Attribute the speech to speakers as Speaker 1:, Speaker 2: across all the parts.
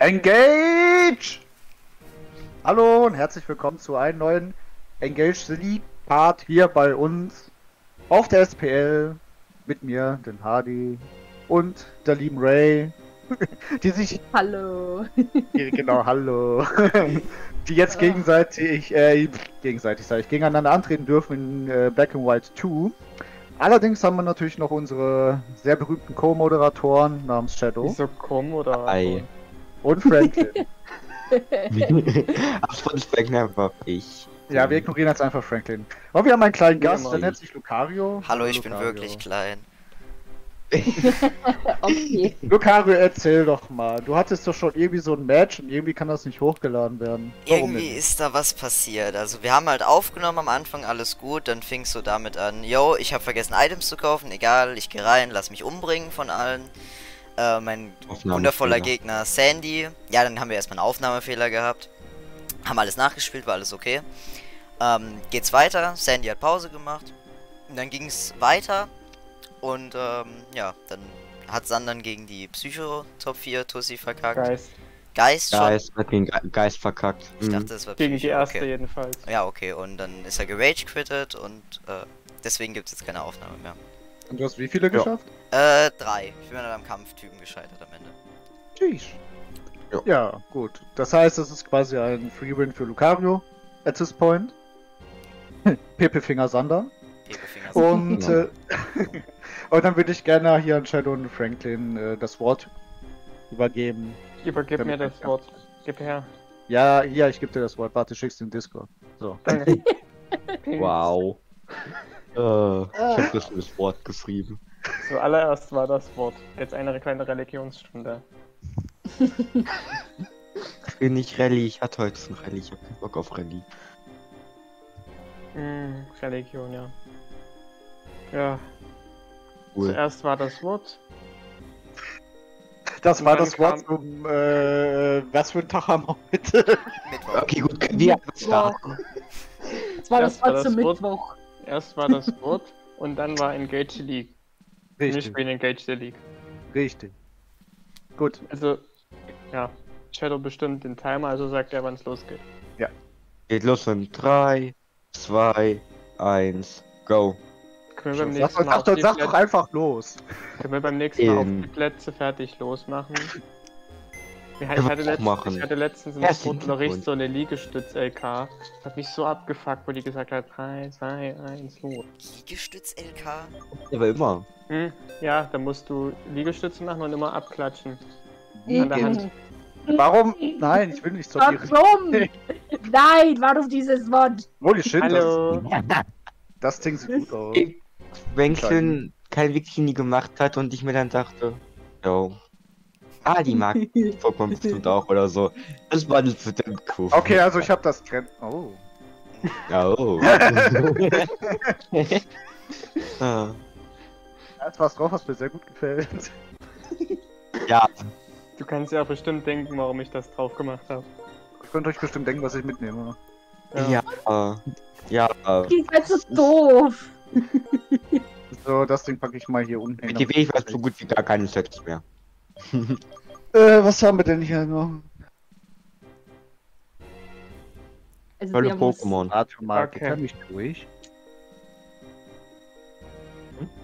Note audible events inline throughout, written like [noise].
Speaker 1: Engage! Hallo und herzlich willkommen zu einem neuen Engage the League Part hier bei uns auf der SPL mit mir, den Hardy und der lieben Ray, [laughs] die sich
Speaker 2: Hallo.
Speaker 1: genau hallo, [laughs] die jetzt gegenseitig äh, gegenseitig sage ich gegeneinander antreten dürfen in äh, Black and White 2. Allerdings haben wir natürlich noch unsere sehr berühmten Co-Moderatoren namens Shadow
Speaker 3: Wieso?
Speaker 4: Ei.
Speaker 1: Und Franklin.
Speaker 4: Absolut Speck einfach ich.
Speaker 1: Ja, wir ignorieren jetzt einfach Franklin. Und wir haben einen kleinen Gast, der nennt sich Lucario.
Speaker 5: Hallo, ich bin
Speaker 1: Lucario.
Speaker 5: wirklich klein. [laughs]
Speaker 2: Okay.
Speaker 1: Lucario, erzähl doch mal. Du hattest doch schon irgendwie so ein Match und irgendwie kann das nicht hochgeladen werden. Warum
Speaker 5: Irgendwie
Speaker 1: denn?
Speaker 5: ist da was passiert. Also wir haben halt aufgenommen am Anfang, alles gut. Dann fing es so damit an, yo, ich habe vergessen Items zu kaufen. Egal, ich gehe rein, lass mich umbringen von allen. Äh, mein wundervoller Gegner Sandy. Ja, dann haben wir erstmal einen Aufnahmefehler gehabt. Haben alles nachgespielt, war alles okay. Ähm, geht's weiter. Sandy hat Pause gemacht. Und dann ging's weiter. Und ähm, ja, dann hat Sandern gegen die Psycho Top 4 Tussi verkackt.
Speaker 3: Geist.
Speaker 5: Geist schon.
Speaker 4: Geist hat den Ge Geist verkackt.
Speaker 5: Ich
Speaker 4: Mhm.
Speaker 5: dachte, es war
Speaker 3: Gegen die
Speaker 5: Psycho,
Speaker 3: erste
Speaker 5: okay.
Speaker 3: jedenfalls.
Speaker 5: Ja, okay, und dann ist er gerage quittet und äh, deswegen gibt es jetzt keine Aufnahme mehr.
Speaker 1: Und du hast wie viele geschafft?
Speaker 5: Äh, drei. Ich bin dann am Kampftypen gescheitert am Ende.
Speaker 1: Tschüss.
Speaker 4: Ja.
Speaker 1: Ja, gut. Das heißt, es ist quasi ein Free Win für Lucario at this point. [laughs] Pepe Finger Sander.
Speaker 5: Pepefinger.
Speaker 1: Und,
Speaker 4: Genau.
Speaker 1: äh, [laughs] und dann würde ich gerne hier an Shadow und Franklin äh, das Wort übergeben.
Speaker 3: Übergib mir das Wort. Gib her.
Speaker 1: Ja, hier, ich gebe dir das Wort. Warte, schick's in Discord. So. [laughs]
Speaker 3: Danke.
Speaker 4: Wow. Äh, ich hab das das Wort geschrieben.
Speaker 3: Zuallererst war das Wort. Jetzt eine kleine Religionsstunde.
Speaker 4: Ich bin nicht Rallye, ich hatte heute schon Rallye, ich hab keinen Bock auf Rallye.
Speaker 3: Hm, Religion, ja. Ja,
Speaker 4: Cool.
Speaker 3: zuerst war das Wort.
Speaker 1: Das
Speaker 3: Und
Speaker 1: war das Wort
Speaker 3: kam-
Speaker 1: zum, äh, was für ein Tag haben wir heute?
Speaker 5: Mittwoch.
Speaker 4: Okay, gut, können wir starten?
Speaker 2: Das war das Wort zum
Speaker 3: das Wort.
Speaker 2: Mittwoch.
Speaker 3: Erst war das Wort und dann war Engage the League. Wir
Speaker 1: Richtig,
Speaker 3: spielen Engage the League.
Speaker 1: richtig. Gut,
Speaker 3: Also, ja. Shadow bestimmt den Timer, also sagt er, wann es losgeht.
Speaker 4: Geht los in 3, 2, 1, go.
Speaker 3: Können wir beim
Speaker 1: sag,
Speaker 3: nächsten Mal
Speaker 1: sag,
Speaker 3: auf
Speaker 1: doch,
Speaker 3: die
Speaker 1: sag doch einfach los.
Speaker 3: können wir beim nächsten Mal auf
Speaker 4: Ähm.
Speaker 3: die Plätze fertig losmachen? Ja, ich, hatte letztens, ich hatte letztens im Sportunterricht so eine Liegestütz-LK. Hat mich so abgefuckt, wo die gesagt hat, 3, 2, 1, los.
Speaker 5: Liegestütz LK.
Speaker 4: Aber immer.
Speaker 3: Hm? Ja, da musst du Liegestütze machen und immer abklatschen. An der Hand.
Speaker 1: Warum? Nein, ich will nicht so
Speaker 2: Warum? [laughs] Nein, warum dieses Wort?
Speaker 1: Holy shit, das,
Speaker 3: Hallo.
Speaker 1: das Ding sieht gut aus.
Speaker 4: Wenn Clinton kein Wiki gemacht hat und ich mir dann dachte, yo. Ah, die mag [laughs] Pokémon bestimmt auch oder so. Das war das für den Kuh.
Speaker 1: Okay, also ich habe das Trend. Oh.
Speaker 4: Ja, oh. Ah, [laughs] [laughs]
Speaker 1: Da ist was drauf, was mir sehr gut gefällt.
Speaker 4: ja,
Speaker 3: Du kannst ja bestimmt denken, warum ich das drauf gemacht habe.
Speaker 1: Ihr könnt euch bestimmt denken, was ich mitnehme.
Speaker 4: ja, äh, ja.
Speaker 2: Das ist so doof.
Speaker 1: So, das Ding packe ich mal hier unten hin.
Speaker 4: BTW, ich weiß so gut wie gar keine Sets mehr.
Speaker 1: Äh, was haben wir denn hier noch?
Speaker 2: Also muss-
Speaker 4: Pokémon.
Speaker 1: Warte mal,
Speaker 3: Okay.
Speaker 1: okay. mich durch.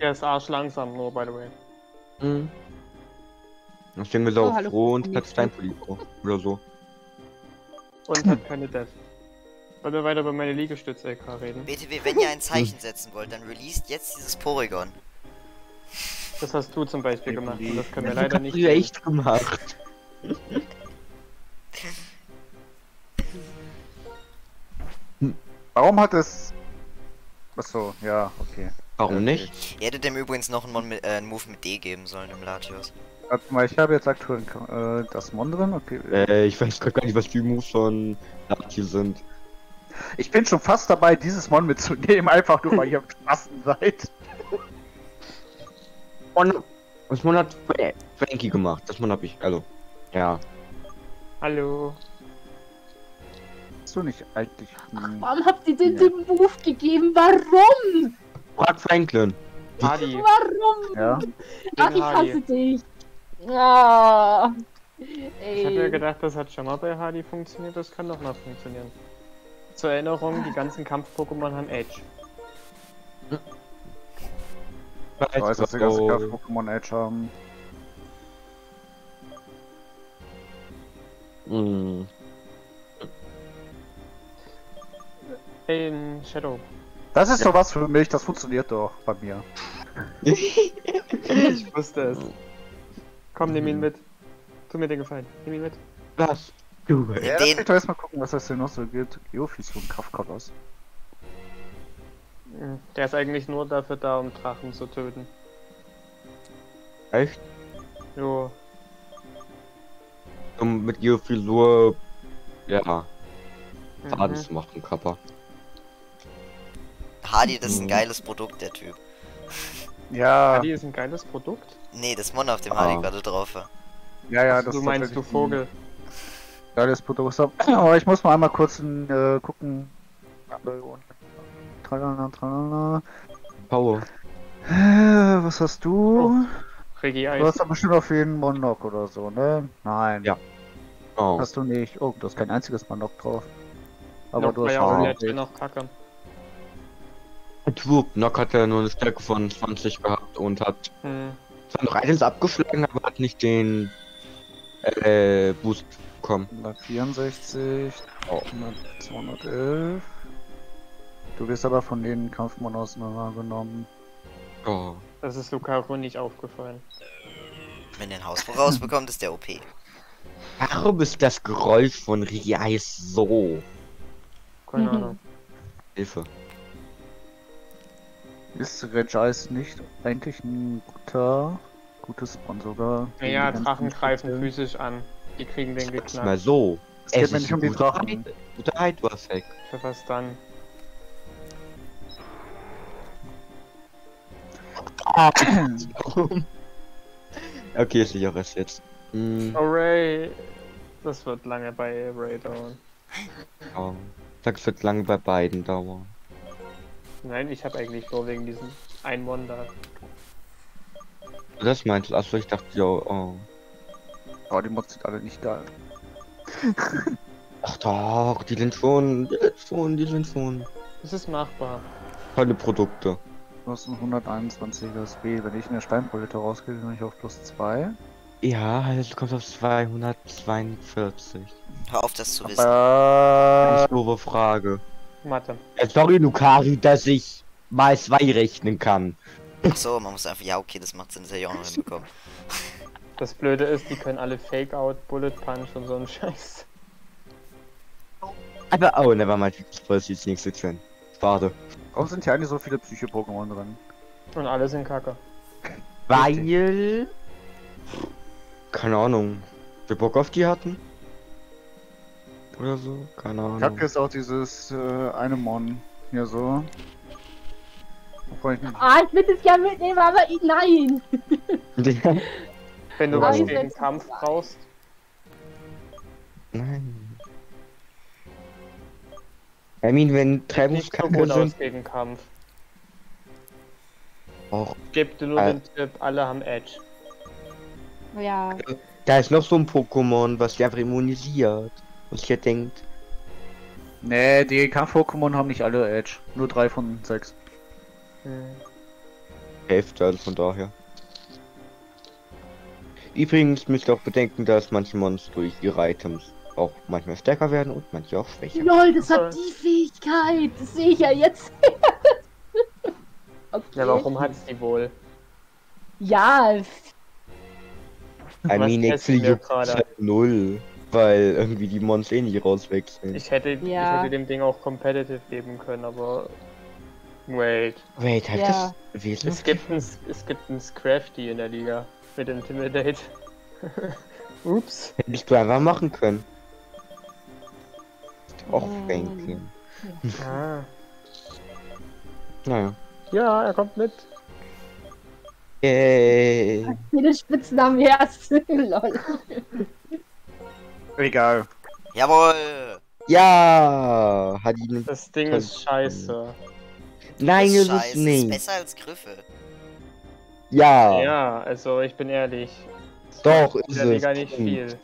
Speaker 3: Der ist arsch langsam, nur by the way.
Speaker 4: Hm. Ich denke so
Speaker 2: Oh,
Speaker 4: Froh und dein Polypo oder so.
Speaker 3: Und hat keine Death. Wollen wir weiter über meine Liegestütz-LK reden?
Speaker 5: BTW, wenn ihr ein Zeichen setzen wollt, dann released jetzt dieses Porygon.
Speaker 3: Das hast du zum Beispiel gemacht und das können wir
Speaker 4: Das
Speaker 3: leider
Speaker 4: hast
Speaker 3: nicht.
Speaker 4: du ja echt gemacht.
Speaker 1: Warum hat es. Achso, ja, okay.
Speaker 4: Warum
Speaker 1: Okay.
Speaker 4: nicht?
Speaker 5: Ihr hättet dem übrigens noch einen, Mon mit, äh, einen Move mit D geben sollen im Latios.
Speaker 1: Warte mal, ich habe jetzt aktuell äh, das Mon drin. Okay.
Speaker 4: Äh, ich weiß gar nicht, was die Moves von Lati sind.
Speaker 1: Ich bin schon fast dabei, dieses Mon mitzunehmen, einfach nur weil ihr am Spasten seid.
Speaker 4: Und was man hat Fra- Frankie gemacht. Das man hab ich. Also. Ja.
Speaker 3: Hallo.
Speaker 1: Hast du nicht eigentlich. Hm,
Speaker 2: Warum habt ihr denn den Move gegeben? Warum?
Speaker 4: Frag Franklin.
Speaker 3: Adi. [laughs]
Speaker 2: Warum?
Speaker 1: ja?
Speaker 2: Ach, ich
Speaker 3: Hardy.
Speaker 2: hasse dich. Ah.
Speaker 3: Ich habe
Speaker 2: ey.
Speaker 3: gedacht, das hat schon mal bei Hardy funktioniert, das kann doch mal funktionieren. Zur Erinnerung, die ganzen Kampf-Pokémon haben Edge. [laughs]
Speaker 1: Ich weiß, dass die ganzen Pokémon Edge haben.
Speaker 4: Hm.
Speaker 3: Hey, in Shadow.
Speaker 1: Das ist doch was für mich, das funktioniert doch bei mir. [laughs]
Speaker 3: Ich wusste es. Komm, nimm ihn mit. Tu mir den Gefallen. Nimm ihn mit.
Speaker 4: Was? Du,
Speaker 5: Den-
Speaker 1: Ja, lass mich doch erstmal gucken, was das denn noch so gibt. Geophys und Kraftkolos.
Speaker 3: Mhm. Der ist eigentlich nur dafür da, um Drachen zu töten.
Speaker 4: echt?
Speaker 3: Jo.
Speaker 4: Um mit Geophilur, ja, Schaden
Speaker 3: Mhm.
Speaker 4: zu machen, Kappa.
Speaker 5: Hardy, das ist ein
Speaker 4: Mhm.
Speaker 5: geiles Produkt, der Typ. [laughs]
Speaker 1: Ja,
Speaker 3: Hardy ist ein geiles Produkt.
Speaker 5: Nee, das Mon, auf dem
Speaker 4: Ah.
Speaker 5: Hardy gerade drauf war.
Speaker 1: ja, ja,
Speaker 3: Also,
Speaker 1: das
Speaker 3: du
Speaker 1: ist
Speaker 3: meinst du Vogel.
Speaker 1: ein Geiles Produkt. [clears throat] Aber ich muss mal einmal kurz äh, gucken. Tralala, tralala.
Speaker 4: Power.
Speaker 1: Äh, Was hast du?
Speaker 3: Regie
Speaker 1: Du
Speaker 3: Eis.
Speaker 1: hast doch bestimmt auf jeden Monok oder so, ne? Nein.
Speaker 4: Ja. Oh.
Speaker 1: Hast du nicht. Oh, du hast kein einziges Monok drauf. Aber
Speaker 3: Noch
Speaker 1: du hast
Speaker 3: ja auch noch kacke.
Speaker 4: Twop, Nock hat ja nur eine Stärke von 20 gehabt und hat
Speaker 3: Hm.
Speaker 4: zwar noch eins abgeschlagen, aber hat nicht den äh, Boost bekommen.
Speaker 1: 164,
Speaker 4: Oh.
Speaker 1: 100, 211. Du wirst aber von den Kampfmon auseinandergenommen.
Speaker 4: Oh.
Speaker 3: Das ist Lucario nicht aufgefallen.
Speaker 5: Wenn der ein Haus vorausbekommt, ist der OP.
Speaker 4: Warum ist das Geräusch von Riais so?
Speaker 3: Keine
Speaker 2: Mhm.
Speaker 3: Ahnung.
Speaker 4: Hilfe.
Speaker 1: Ist Regice nicht eigentlich ein guter, gutes sogar? gegen
Speaker 3: Ja,
Speaker 1: die ganzen
Speaker 3: Drachen greifen
Speaker 1: Speziellen?
Speaker 3: physisch an. Die kriegen den
Speaker 4: Sag's mal so.
Speaker 1: Es geht mir
Speaker 4: ist
Speaker 1: nicht um die
Speaker 4: guter
Speaker 1: Drachen.
Speaker 4: Guter Hydra-Effekt.
Speaker 3: Für was dann?
Speaker 4: Okay, ist sicher was jetzt. Hm,
Speaker 3: Oh Ray. Das wird lange bei Ray dauern.
Speaker 4: ja. Es wird lange bei beiden dauern.
Speaker 3: Nein, ich habe eigentlich nur wegen diesem einen Wonder.
Speaker 4: Das meinst du? Achso, ich dachte, ja, oh.
Speaker 1: Oh, die Mods sind alle nicht geil.
Speaker 4: Ach doch, die sind schon, die sind schon, die sind schon.
Speaker 3: Es ist machbar.
Speaker 4: Tolle Produkte.
Speaker 1: Ein 121er SP. Wenn ich eine Steinpolette rausgehe, bin ich auf plus 2.
Speaker 4: Ja, also du kommst auf 242.
Speaker 5: Hör auf, das zu wissen.
Speaker 1: Aber
Speaker 4: Ganz doofe Frage.
Speaker 3: Mathe.
Speaker 4: Äh, sorry, Lukari, dass ich mal zwei rechnen kann.
Speaker 5: Ach so, man muss einfach. Ja, okay, das macht Sinn, das hätte ich auch noch hinbekommen. [laughs]
Speaker 3: Das Blöde ist, die können alle Fake-Out, Bullet Punch und so einen Scheiß.
Speaker 4: Aber, oh, nevermind, das war jetzt nichts drin. Schade.
Speaker 1: Warum sind hier eigentlich so viele Psycho-Pokémon drin?
Speaker 3: Und alle sind kacke.
Speaker 4: Weil. Keine Ahnung. Wir Bock auf die hatten? Oder so? Keine
Speaker 1: Ich hab
Speaker 4: Ahnung.
Speaker 1: jetzt auch dieses äh, eine Mon hier so. Ich
Speaker 2: Ah, ich würde es gerne mitnehmen, aber ich- nein. [laughs]
Speaker 3: Wenn du
Speaker 4: Oh.
Speaker 3: was
Speaker 2: Nein,
Speaker 3: gegen Kampf brauchst,
Speaker 4: Nein. I mean, wenn
Speaker 3: gut aus
Speaker 4: sind,
Speaker 3: gegen Kampf.
Speaker 4: auch.
Speaker 3: Gib dir nur
Speaker 4: Äh.
Speaker 3: den Tipp, alle haben Edge.
Speaker 2: Ja.
Speaker 4: Da ist noch so ein Pokémon, was die einfach immunisiert. Sich ja denkt,
Speaker 1: Nee, die Kampf-Pokémon haben nicht alle Edge. Nur drei von sechs.
Speaker 3: Hm.
Speaker 4: Hälfte, also von daher. Übrigens müsst ihr auch bedenken, dass manche Monster durch ihre Items auch manchmal stärker werden und manche auch schwächer.
Speaker 2: Lol, das hat die Fähigkeit. Das sehe ich ja jetzt. [laughs] okay.
Speaker 3: Ja, warum hat's die wohl?
Speaker 2: Ja,
Speaker 4: I mean, ich
Speaker 3: gerade?
Speaker 4: halt null, weil irgendwie die Monster eh nicht rauswechseln.
Speaker 3: Ich hätte,
Speaker 2: Ja.
Speaker 3: ich hätte dem Ding auch Competitive geben können, aber. Wait.
Speaker 4: Wait, halt
Speaker 2: Ja.
Speaker 4: das Wesen?
Speaker 3: Es gibt ein, es gibt ein Scrafty in der Liga mit Intimidate. [laughs] Ups.
Speaker 4: Hättest du einfach machen können. Auch
Speaker 2: Ähm.
Speaker 4: denken.
Speaker 3: Ah.
Speaker 4: Naja.
Speaker 3: Ja, er kommt mit.
Speaker 4: Yay.
Speaker 2: jede Spitznamen erst. [laughs] Lol.
Speaker 1: Egal.
Speaker 5: Jawohl!
Speaker 4: Ja, hat ihn.
Speaker 3: Das Ding ist scheiße.
Speaker 4: Nein,
Speaker 5: ist
Speaker 4: ist es
Speaker 5: scheiße, ist
Speaker 4: nicht.
Speaker 5: besser als Griffe.
Speaker 4: Ja,
Speaker 3: Ja, also ich bin ehrlich.
Speaker 4: doch, ist
Speaker 3: der Liga
Speaker 4: es.
Speaker 3: nicht viel.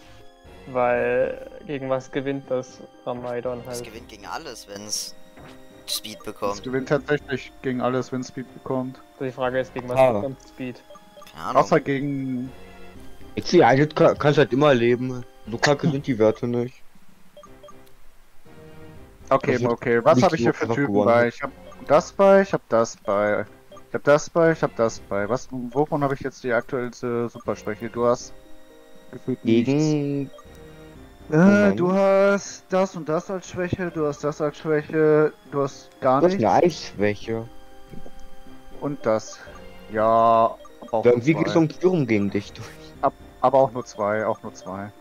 Speaker 3: Weil gegen was gewinnt das Ramaidon
Speaker 5: Es
Speaker 3: halt?
Speaker 5: gewinnt gegen alles, wenn es Speed
Speaker 1: Es
Speaker 5: bekommt.
Speaker 1: gewinnt tatsächlich gegen alles, wenn Speed bekommt.
Speaker 3: Die Frage ist, gegen was
Speaker 4: Ah.
Speaker 3: bekommt Speed?
Speaker 5: Keine Ahnung.
Speaker 1: Außer gegen.
Speaker 4: Jetzt die kann, kannst halt immer leben. So kacke sind die Werte nicht.
Speaker 1: Okay,
Speaker 4: wird
Speaker 1: okay. Was habe ich hier für Typen
Speaker 4: gewonnen.
Speaker 1: bei? Ich habe das bei, ich habe das bei. Ich habe das bei, ich habe das bei. Was, wovon habe ich jetzt die aktuellste Superschwäche? Du hast gefühlt nichts. Äh, du hast das und das als Schwäche, du hast das als Schwäche, du hast gar
Speaker 4: Das ist
Speaker 1: nichts
Speaker 4: eine Eisschwäche.
Speaker 1: und das. Ja, auch,
Speaker 4: Ja,
Speaker 1: nur
Speaker 4: Wie geht so ein Sturm gegen dich durch?
Speaker 1: aber auch nur zwei, auch nur zwei.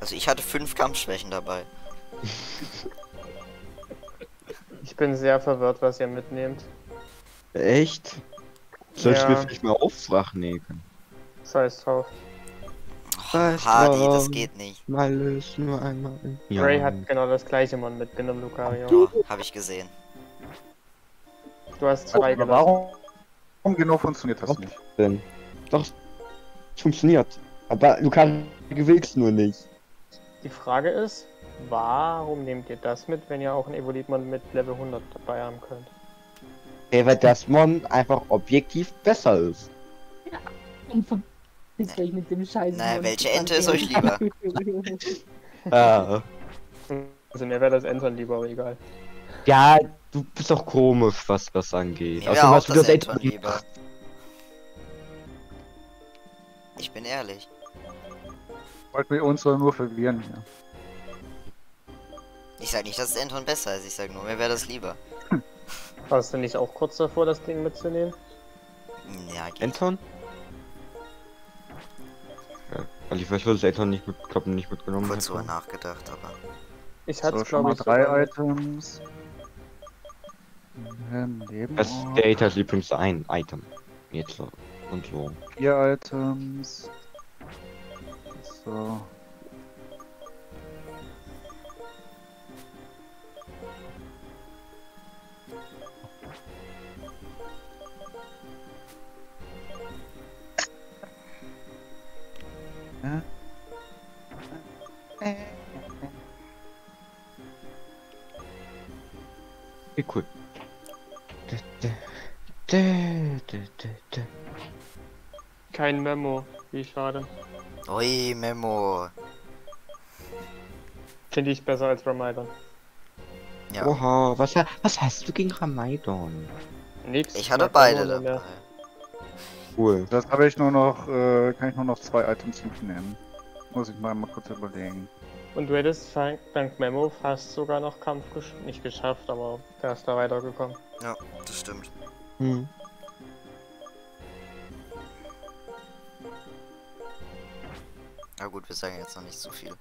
Speaker 5: Also ich hatte fünf Kampfschwächen dabei.
Speaker 3: Ich bin sehr verwirrt, was ihr mitnehmt.
Speaker 4: Echt? Sollst du
Speaker 3: Ja.
Speaker 4: mir vielleicht mal aufwachen
Speaker 3: Scheiß drauf.
Speaker 4: Was
Speaker 5: Hardy, das geht nicht.
Speaker 4: Alles nur einmal.
Speaker 3: Ray hat genau das gleiche Mon mitgenommen, Lucario.
Speaker 5: Ja, habe ich gesehen.
Speaker 3: Du hast zwei
Speaker 1: Aber
Speaker 3: gelassen.
Speaker 1: warum, warum genau funktioniert das nicht?
Speaker 4: denn? Doch, es funktioniert. Aber du kannst, du willst nur nicht.
Speaker 3: Die Frage ist, warum nehmt ihr das mit, wenn ihr auch ein Evolitmon mit Level 100 dabei haben könnt?
Speaker 4: Weil das Mon einfach objektiv besser ist.
Speaker 2: Und Jetzt gleich mit dem Scheiß.
Speaker 5: Naja, welche Ente ist euch lieber?
Speaker 4: Äh, [laughs]
Speaker 3: Also mir wäre das Enton lieber, aber egal.
Speaker 4: ja, du bist doch komisch, was das angeht.
Speaker 5: Mir
Speaker 4: Außerdem hast du
Speaker 5: das Enton lieber. Ich bin ehrlich.
Speaker 1: Wollt wir uns nur verwirren hier.
Speaker 5: Ich sag nicht, dass das Enton besser ist, ich sag nur, mir wäre das lieber.
Speaker 3: Warst du nicht auch kurz davor, das Ding mitzunehmen?
Speaker 5: Hm, Ja, geht.
Speaker 4: Anton? Weil ich weiß, dass Anton nicht mit, glaub, nicht mitgenommen
Speaker 5: Kurz drüber nachgedacht, aber.
Speaker 3: Ich hatte
Speaker 1: So, schon mal
Speaker 3: ich
Speaker 1: drei
Speaker 3: sogar.
Speaker 1: Items. Leben.
Speaker 4: Das, der Hater ist übrigens ein Item. Jetzt so. Und so.
Speaker 1: Vier Items. So.
Speaker 4: Da, da, da.
Speaker 3: Kein Memo, wie schade.
Speaker 5: Ui, Memo.
Speaker 3: Finde ich besser als Ramaidon.
Speaker 5: Ja.
Speaker 4: Oha, was, was hast du gegen Ramaidon?
Speaker 3: Nix.
Speaker 5: Ich hatte beide
Speaker 3: mehr.
Speaker 5: dabei.
Speaker 4: Cool.
Speaker 1: Das habe ich nur noch, äh, kann ich nur noch zwei Items mitnehmen. Muss ich mal, mal kurz überlegen.
Speaker 3: Und du hättest dank- Memo fast sogar noch Kampf gesch nicht geschafft, aber der ist da weitergekommen.
Speaker 5: Das stimmt.
Speaker 4: Hm.
Speaker 5: Na gut, wir sagen jetzt noch nicht so viel.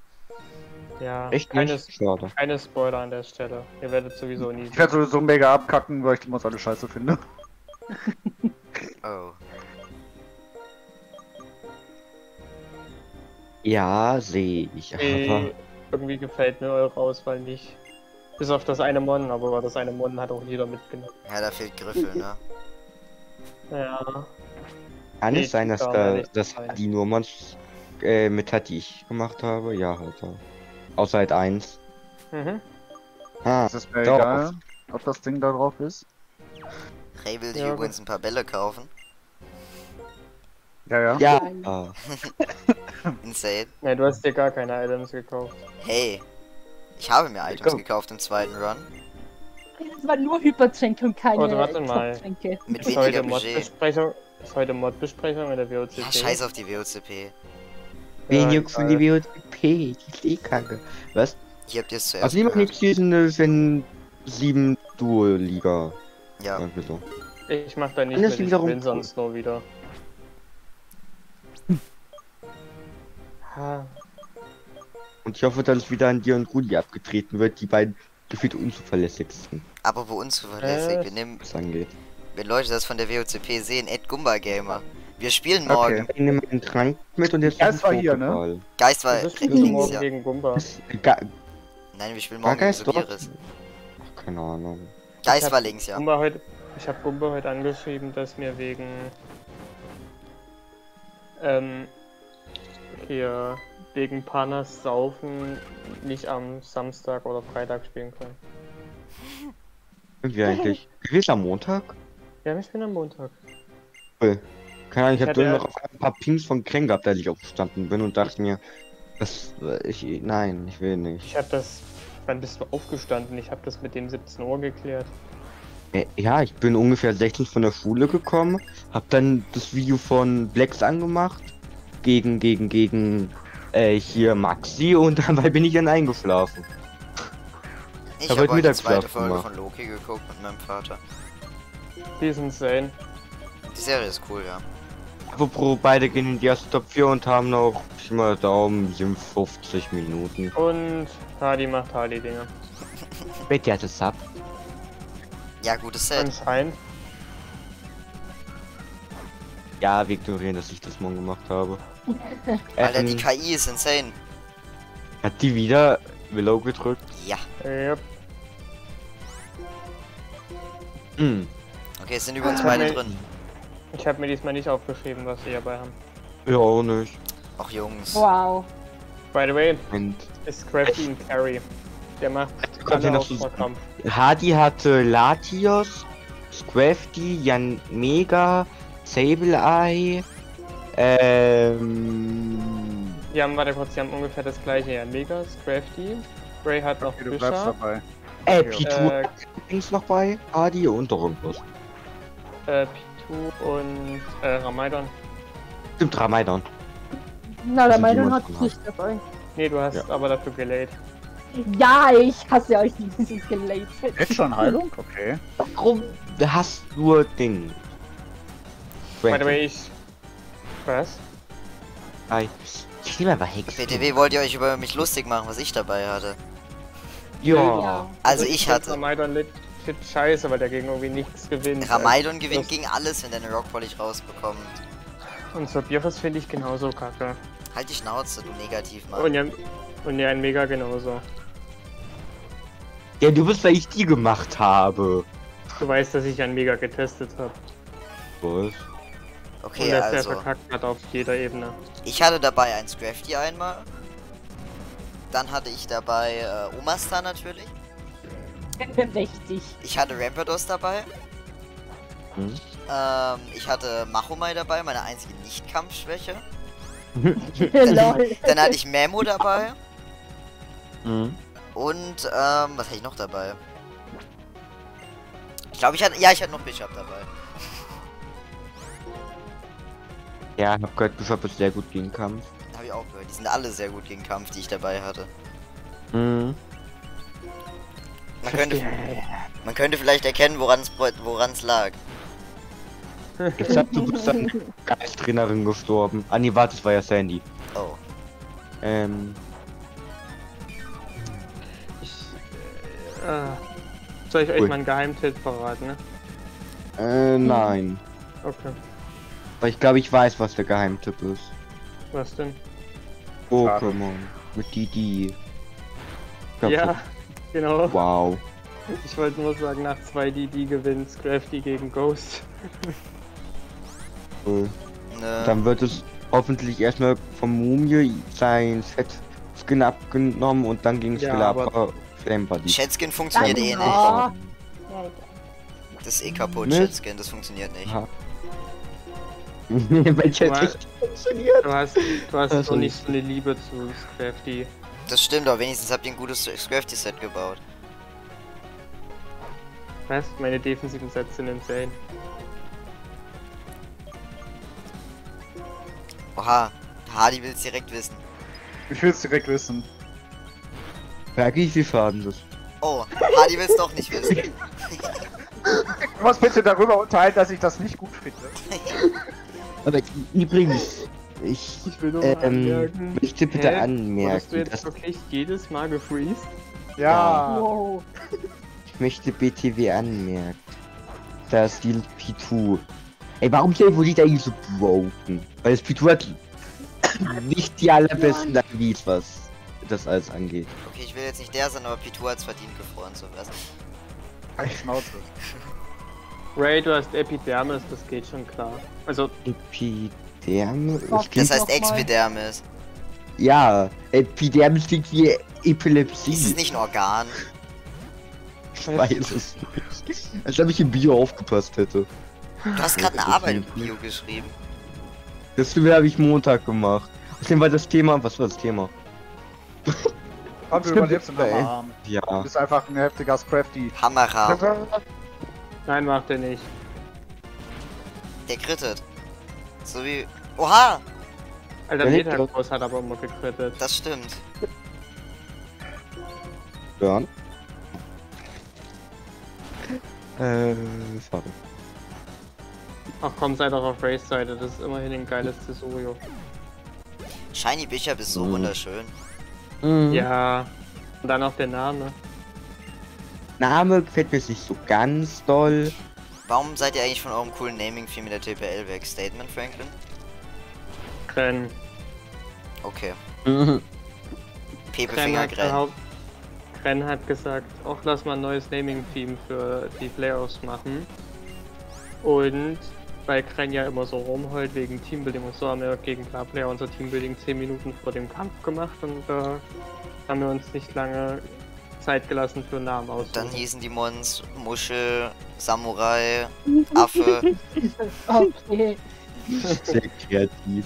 Speaker 3: Ja,
Speaker 4: Echt
Speaker 3: keine,
Speaker 4: nicht? Schade.
Speaker 3: keine Spoiler an der Stelle. Ihr werdet sowieso nie.
Speaker 1: Ich werde sowieso mega abkacken, weil ich die Mods alle scheiße finde.
Speaker 5: Oh.
Speaker 4: Ja, sehe ich. Aber
Speaker 3: irgendwie gefällt mir eure Auswahl nicht. Bis auf das eine Mon, aber das eine Mon hat auch jeder mitgenommen.
Speaker 5: Ja, da fehlt Griffel, ne?
Speaker 3: Ja.
Speaker 4: kann
Speaker 3: Nee,
Speaker 4: es sein, dass
Speaker 3: da
Speaker 4: da
Speaker 3: nicht
Speaker 4: dass
Speaker 3: sein.
Speaker 4: die nur Mons äh, mit hat, die ich gemacht habe? Ja, halt. ja. Außer halt eins.
Speaker 3: Mhm.
Speaker 4: Ah,
Speaker 1: Es ist mir
Speaker 4: Doch.
Speaker 1: egal, ob das Ding da drauf ist.
Speaker 5: Ray will sich
Speaker 3: Ja,
Speaker 5: übrigens ein paar Bälle kaufen.
Speaker 1: Ja, ja.
Speaker 4: ja. [laughs]
Speaker 5: Insane.
Speaker 3: Ne, du hast dir gar keine Items gekauft.
Speaker 5: Hey. Ich habe mir Items
Speaker 1: Komm.
Speaker 5: gekauft im zweiten Run.
Speaker 2: Das war nur Hypertränke und keine
Speaker 3: Oh, warte mal.
Speaker 5: Mit
Speaker 3: Ist
Speaker 5: weniger
Speaker 3: heute. Mod-Besprechung? Ist heute Mod-Besprechung in der WOCP?
Speaker 5: Ja, scheiß auf die WOCP.
Speaker 4: Wen
Speaker 3: Ja,
Speaker 4: juckt von die
Speaker 3: egal.
Speaker 4: WOTP? Die ist eh kacke. Was?
Speaker 5: Habt ihr es zuerst
Speaker 4: Also niemand
Speaker 5: gehört.
Speaker 4: nicht diesen wenn sieben Duo-Liga.
Speaker 5: Ja,
Speaker 4: Irgendwie so.
Speaker 3: Ich mach da nicht mit, ich bin sonst nur wieder. Ha,
Speaker 4: Und ich hoffe, dass es wieder an dir und Rudi abgetreten wird, die beiden gefühlt unzuverlässigsten,
Speaker 5: aber bei uns zuverlässig.
Speaker 3: Äh.
Speaker 5: Wir nehmen,
Speaker 4: was angeht.
Speaker 5: wenn Leute das von der WOCP sehen, Ed Gumba Gamer. Wir spielen
Speaker 1: Okay.
Speaker 5: morgen.
Speaker 4: Ich nehme einen Trank mit und jetzt noch
Speaker 1: es war hier, ne?
Speaker 5: Geist war links,
Speaker 3: morgen
Speaker 5: ja.
Speaker 3: gegen Gumba.
Speaker 5: Nein, wir spielen morgen gegen
Speaker 4: Gageist dort?
Speaker 5: Sobiris.
Speaker 4: Ach, keine Ahnung.
Speaker 5: Geist war links, ja.
Speaker 3: Gumba heute, ich habe Gumba heute angeschrieben, dass mir wegen ähm, hier wegen Panas Saufen nicht am Samstag oder Freitag spielen können.
Speaker 4: Sind wir eigentlich? [laughs] Wie ist am Montag?
Speaker 3: Ja, ich bin am Montag.
Speaker 4: Cool. Keine Ahnung, ich
Speaker 3: Ich
Speaker 4: habe noch auf ein paar Pings von Kreng gehabt, als ich aufgestanden bin und dachte mir, das, ich, nein, ich will nicht.
Speaker 3: Ich habe das. Wann bist du aufgestanden? Ich habe das mit dem 17 Uhr geklärt.
Speaker 4: Ja, ich bin ungefähr 16 von der Schule gekommen, hab dann das Video von Blacks angemacht, gegen, gegen, gegen, äh, hier Maxi und [laughs] dabei bin ich dann eingeschlafen.
Speaker 5: Ich
Speaker 4: hab
Speaker 5: habe
Speaker 4: heute
Speaker 5: heute die
Speaker 4: Mittagsschlaf
Speaker 5: zweite Folge
Speaker 4: gemacht.
Speaker 5: von Loki geguckt mit meinem Vater.
Speaker 3: Die ist insane.
Speaker 5: Die Serie ist cool, ja.
Speaker 4: Apropos, beide gehen in die erste Top 4 und haben noch, ich mal Daumen, 57 Minuten.
Speaker 3: Und Hardy macht Hardy-Dinger. [laughs]
Speaker 4: Betty hatte Sub.
Speaker 5: Ja, gutes Set.
Speaker 3: Anscheinend.
Speaker 4: Ja, wir ignorieren, dass ich das morgen gemacht habe. [laughs]
Speaker 5: Alter,
Speaker 4: Ähm,
Speaker 5: die KI ist insane.
Speaker 4: hat die wieder Willow gedrückt?
Speaker 5: Ja.
Speaker 3: Yep.
Speaker 4: Hm.
Speaker 5: Okay, es sind übrigens beide drin.
Speaker 3: Ich habe mir diesmal nicht aufgeschrieben, was sie dabei haben.
Speaker 4: Ja, auch nicht.
Speaker 5: Ach, Jungs.
Speaker 2: Wow.
Speaker 3: By the way,
Speaker 4: Und
Speaker 3: ist Crafty ein Carry. Der macht alle Vorkampf.
Speaker 4: Hardy hatte Latios, Scrafty, Jan Mega, Sableye, ähm.
Speaker 3: Die haben, warte kurz, die haben ungefähr das gleiche. Ja, Mega, Crafty. Ray hat noch
Speaker 1: Okay, du bleibst
Speaker 3: Fischer.
Speaker 1: dabei.
Speaker 4: Äh,
Speaker 3: Ja.
Speaker 4: Pitu
Speaker 3: Äh,
Speaker 4: ist noch bei Hardy und doch irgendwas.
Speaker 3: äh, Pitu und äh, Ramaidon.
Speaker 4: Stimmt, Ramaidon.
Speaker 2: Na, Meinung
Speaker 4: jemand
Speaker 2: hat
Speaker 4: von
Speaker 2: nicht dabei.
Speaker 3: Nee, du hast
Speaker 4: Ja.
Speaker 3: aber dafür gelayt.
Speaker 2: Ja, ich hasse euch dieses Gelate.
Speaker 1: Jetzt schon Heilung? Okay.
Speaker 4: Warum hast du nur Ding?
Speaker 3: By the way, ich. Was?
Speaker 4: Ei. Ich nehme einfach Hex.
Speaker 5: BTW, wollt ihr euch über mich lustig machen, was ich dabei hatte?
Speaker 4: Ja.
Speaker 5: Also ich hatte.
Speaker 3: Ramaidon legit scheiße, weil der gegen irgendwie nichts gewinnt.
Speaker 5: Ramaidon gewinnt
Speaker 3: das-
Speaker 5: gegen alles, wenn der eine Rockvolley rausbekommt.
Speaker 3: Und Sobiris finde ich genauso kacke.
Speaker 5: Halt die Schnauze, du Negativmann.
Speaker 3: Und ja, und ja, ein Mega genauso.
Speaker 4: Ja, du bist, weil ich die gemacht habe.
Speaker 3: Du weißt, dass ich ein Mega getestet habe.
Speaker 4: Was?
Speaker 3: Und
Speaker 5: Okay,
Speaker 3: dass der
Speaker 5: also.
Speaker 3: verkackt hat auf jeder Ebene.
Speaker 5: Ich hatte dabei ein Scrafty einmal. Dann hatte ich dabei äh, Omastar natürlich.
Speaker 2: Richtig.
Speaker 5: Ich hatte Rampardos dabei.
Speaker 4: Hm?
Speaker 5: Ähm, ich hatte Machomai dabei, meine einzige Nicht-Kampfschwäche. [laughs]
Speaker 2: Lol.
Speaker 5: Dann hatte ich Memo dabei.
Speaker 4: Hm?
Speaker 5: Und, ähm, was hatte ich noch dabei? Ich glaube, ich hatte, ja, ich hatte noch Bishop dabei.
Speaker 4: Ja, ich hab gehört, Bishop ist sehr gut gegen Kampf.
Speaker 5: Habe ich auch gehört. Die sind alle sehr gut gegen Kampf, die ich dabei hatte.
Speaker 4: Hm.
Speaker 5: Man könnte, man könnte vielleicht erkennen, woran es lag.
Speaker 4: Jetzt hat du bist dann Geisttrainerin gestorben. Ah nee, warte, das war ja Sandy.
Speaker 5: Oh.
Speaker 4: Ähm.
Speaker 3: Ich, äh, soll ich euch
Speaker 4: Cool.
Speaker 3: mal einen Geheimtipp verraten, ne?
Speaker 4: Äh, nein.
Speaker 3: Okay.
Speaker 4: Aber ich glaube, ich weiß, was der Geheimtipp ist.
Speaker 3: Was denn?
Speaker 4: Pokémon. Mit Didi. Glaub,
Speaker 3: Ja, genau.
Speaker 4: so- Wow.
Speaker 3: Ich wollte nur sagen, nach 2 DD gewinnt Scrafty gegen Ghost.
Speaker 4: Cool.
Speaker 5: Ne.
Speaker 4: Dann wird es hoffentlich erstmal vom Mumie sein Set Skin abgenommen und dann ging es
Speaker 3: Ja, aber-
Speaker 4: Flame Buddy.
Speaker 5: Chatskin funktioniert eh nicht. Das ist eh kaputt? Chatskin, das funktioniert nicht.
Speaker 4: Aha. Weil Chat
Speaker 3: Aber-
Speaker 4: nicht funktioniert.
Speaker 3: Du hast, du hast
Speaker 4: Also
Speaker 3: so nicht so eine Liebe zu Scrafty.
Speaker 5: Das stimmt, aber wenigstens habt ihr ein gutes Scrafty-Set gebaut.
Speaker 3: Was? Meine defensiven Sätze sind insane.
Speaker 5: Oha, Hardy will es direkt wissen.
Speaker 1: Ich will es direkt wissen.
Speaker 4: Sag ich, wie Farben das.
Speaker 5: Oh, Hardy will es doch nicht wissen. [laughs]
Speaker 1: Du musst bitte darüber unterhalten, dass ich das nicht gut finde. [laughs]
Speaker 4: Aber übrigens, ich
Speaker 3: Ich will nur
Speaker 4: ähm,
Speaker 3: anmerken.
Speaker 4: möchte bitte
Speaker 3: Hä? Wurdest du
Speaker 4: anmerken,
Speaker 3: jetzt
Speaker 4: dass
Speaker 3: wirklich jedes Mal gefreezed?
Speaker 1: Ja.
Speaker 2: Wow.
Speaker 4: ich möchte BTW anmerken, dass die P2. Ey, warum ist die eigentlich so broken? Weil das P2 hat [coughs] nicht die allerbesten IVs, was das alles angeht.
Speaker 5: Okay, ich will jetzt nicht der sein, aber Pitu hat's verdient, gefroren zu werden.
Speaker 1: Halt Schnauze. [laughs]
Speaker 3: Ray, du hast Epidermis, das geht schon klar. Also,
Speaker 4: Epiderme?
Speaker 2: Was?
Speaker 4: Das
Speaker 5: Das heißt. Expidermis.
Speaker 4: Ja, Epidermis klingt wie Epilepsie.
Speaker 5: Ist es nicht ein Organ?
Speaker 4: Ich weiß es nicht. Als ob ich im Bio aufgepasst hätte.
Speaker 5: Du hast gerade eine Arbeit im Bio geschrieben.
Speaker 4: Das habe ich Montag gemacht. Außerdem war das Thema, was war das Thema?
Speaker 1: Und du
Speaker 4: Stimmt,
Speaker 1: überlebst im. Hammerarm. Du
Speaker 4: Ja.
Speaker 1: bist einfach ein heftiger Scrafty.
Speaker 5: Hammerrahmen.
Speaker 3: Nein, macht er nicht.
Speaker 5: Der krittet. So wie. Oha!
Speaker 3: Alter, Metacross hat aber immer gekrittet.
Speaker 5: Das stimmt.
Speaker 4: Burn. Äh, schade.
Speaker 3: Ach komm, sei doch auf Race Seite, das ist immerhin ein geiles Tesorio.
Speaker 5: Shiny Bishop ist so
Speaker 4: Mhm.
Speaker 5: wunderschön.
Speaker 4: Mhm.
Speaker 3: Ja. Und dann auch der Name.
Speaker 4: Name gefällt mir nicht so ganz doll.
Speaker 5: Warum seid ihr eigentlich von eurem coolen Naming-Theme mit der TPL weg? Statement, Franklin?
Speaker 3: Kren.
Speaker 5: Okay. [laughs]
Speaker 4: Mhm.
Speaker 5: Pepe
Speaker 3: Kren
Speaker 5: Finger
Speaker 3: hat,
Speaker 5: Gren.
Speaker 3: Kren hat gesagt, auch lass mal ein neues Naming-Theme für die Playoffs machen. Und weil Kren ja immer so rumheult wegen Teambuilding und so, haben wir gegen Player unser Teambuilding 10 Minuten vor dem Kampf gemacht und da haben wir uns nicht lange Zeit gelassen für Namen aus.
Speaker 5: Dann hießen die Mons Muschel, Samurai, [laughs] Affe.
Speaker 2: Okay.
Speaker 4: Sehr kreativ.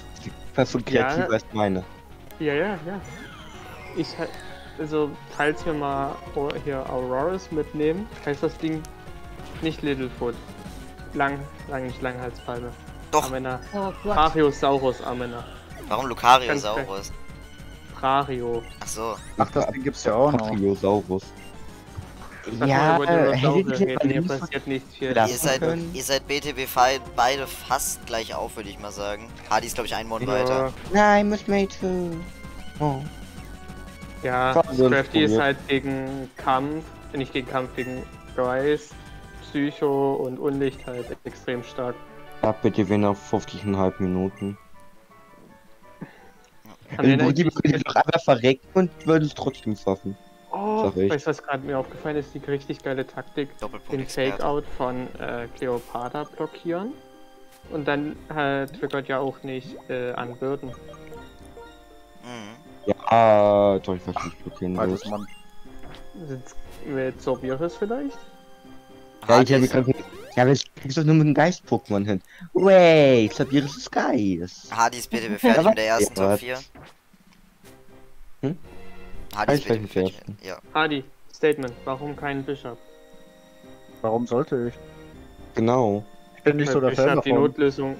Speaker 4: Fast so kreativ
Speaker 3: Ja.
Speaker 4: als meine.
Speaker 3: Ja, ja, ja. Ich also, falls wir mal hier Auroras mitnehmen, heißt das Ding nicht Littlefoot. Lang, lang, nicht Langhalspalme.
Speaker 5: Doch,
Speaker 3: Amena.
Speaker 2: Oh Gott.
Speaker 3: Brachiosaurus Amena.
Speaker 5: warum Lucariosaurus?
Speaker 3: Brario.
Speaker 5: Ach so.
Speaker 1: Ach, das Ding gibt's ja auch noch.
Speaker 4: Patriosaurus. Ja,
Speaker 3: hier passiert viel.
Speaker 4: Ja.
Speaker 5: Ihr seid,
Speaker 4: können.
Speaker 5: ihr seid BTB fi- beide fast gleich auf, würde ich mal sagen. Hardy ist, glaube ich, ein Mon weiter.
Speaker 4: Nein, muss Mate. Oh.
Speaker 3: Ja, Scrafty ist halt gegen Kampf, äh, nicht gegen Kampf, gegen Geist, Psycho und Unlicht halt extrem stark.
Speaker 4: Ja, bitte wenn auf 50,5 Minuten.
Speaker 3: Haben wir
Speaker 4: Also, die
Speaker 3: eigentlich-
Speaker 4: würde doch einfach verrecken und würde es trotzdem schaffen.
Speaker 3: Oh, weißt du, was gerade mir aufgefallen ist? Die richtig geile Taktik. Den. Fake-Out von äh, Cleopatra blockieren. Und dann äh, triggert ja auch nicht äh, an Bürden.
Speaker 5: Mhm.
Speaker 4: Ja, doch, ich weiß nicht, blockieren will.
Speaker 1: Mann.
Speaker 3: Mit Sorbiris vielleicht?
Speaker 4: Ja, ich habe gerade. Ja, aber ich krieg's doch nur mit dem Geist-Pokémon hin. Wait, Sabiris ist Geist.
Speaker 5: Hardy ist BTB [laughs] fertig mit der ersten Top 4.
Speaker 4: Hm? Nicht,
Speaker 5: fertig.
Speaker 4: ersten.
Speaker 5: Ja.
Speaker 3: Hardy, Statement. Warum kein Bishop?
Speaker 1: Warum sollte ich?
Speaker 4: Genau.
Speaker 1: Ich bin nicht
Speaker 3: Bei
Speaker 1: so der Fan
Speaker 3: Bishop die
Speaker 1: davon.
Speaker 3: Notlösung.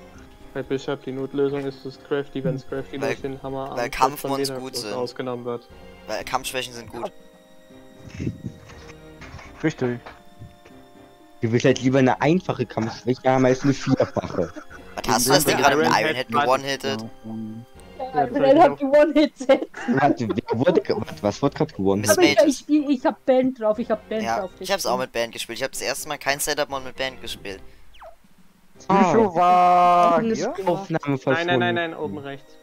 Speaker 3: Bei Bishop die Notlösung ist das Crafty, wenn Crafty
Speaker 5: Weil-
Speaker 3: durch den Hammer
Speaker 5: weil
Speaker 3: am
Speaker 5: Kampfmons gut sind.
Speaker 3: ausgenommen wird.
Speaker 5: Weil Kampfschwächen sind gut.
Speaker 1: Richtig.
Speaker 4: Du willst halt lieber eine einfache Kampfschwäche haben als eine vierfache.
Speaker 5: Was hast du das Ding gerade mit
Speaker 3: Iron
Speaker 5: Iron
Speaker 3: Head
Speaker 5: Head gewone-hitted?
Speaker 2: Ja, hat gewonnen Headset.
Speaker 4: Warte, was wurde gerade gewonnen?
Speaker 2: Ich, ich, ich hab Band drauf, ich hab Band
Speaker 5: Ja,
Speaker 2: drauf.
Speaker 5: ich hab's auch mit Band gespielt. Ich hab das erste Mal kein Setup-Mod mit Band gespielt.
Speaker 1: Psycho war?
Speaker 4: Aufnahme
Speaker 3: Nein, nein, nein, nein, oben rechts.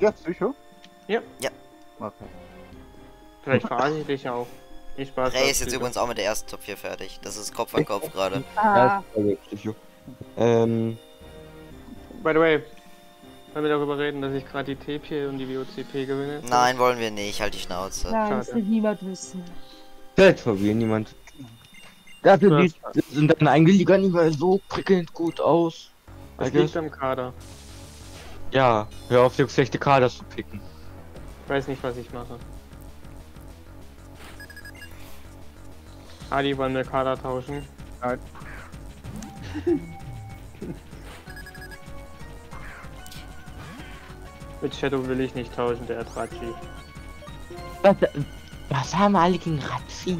Speaker 1: Ja, Psycho?
Speaker 3: Ja.
Speaker 5: Ja.
Speaker 1: Okay.
Speaker 3: Vielleicht verarsche ich dich auch. Nicht Spaß.
Speaker 5: Ray ist jetzt übrigens auch mit der ersten Top 4 fertig. Das ist Kopf an Kopf gerade. [laughs]
Speaker 2: Ah.
Speaker 4: Ähm,
Speaker 3: By the way, wollen wir darüber reden, dass ich gerade die TP und die WOCP gewinne?
Speaker 5: Nein, wollen wir nicht. Halt die Schnauze.
Speaker 2: nein,
Speaker 3: Schade.
Speaker 2: das will niemand wissen.
Speaker 4: das probiert niemand. Dafür
Speaker 3: Ja.
Speaker 4: sieht sind deine eigene Liga nicht mehr so prickelnd gut aus.
Speaker 3: Das liegt am Kader.
Speaker 4: Ja, hör auf, die schlechte Kader zu picken.
Speaker 3: Ich weiß nicht, was ich mache. Adi, wollen wir Kader tauschen?
Speaker 1: Nein. [laughs]
Speaker 3: Mit Shadow will ich nicht tauschen, der hat Rachi.
Speaker 4: Was, was haben alle gegen Razzi?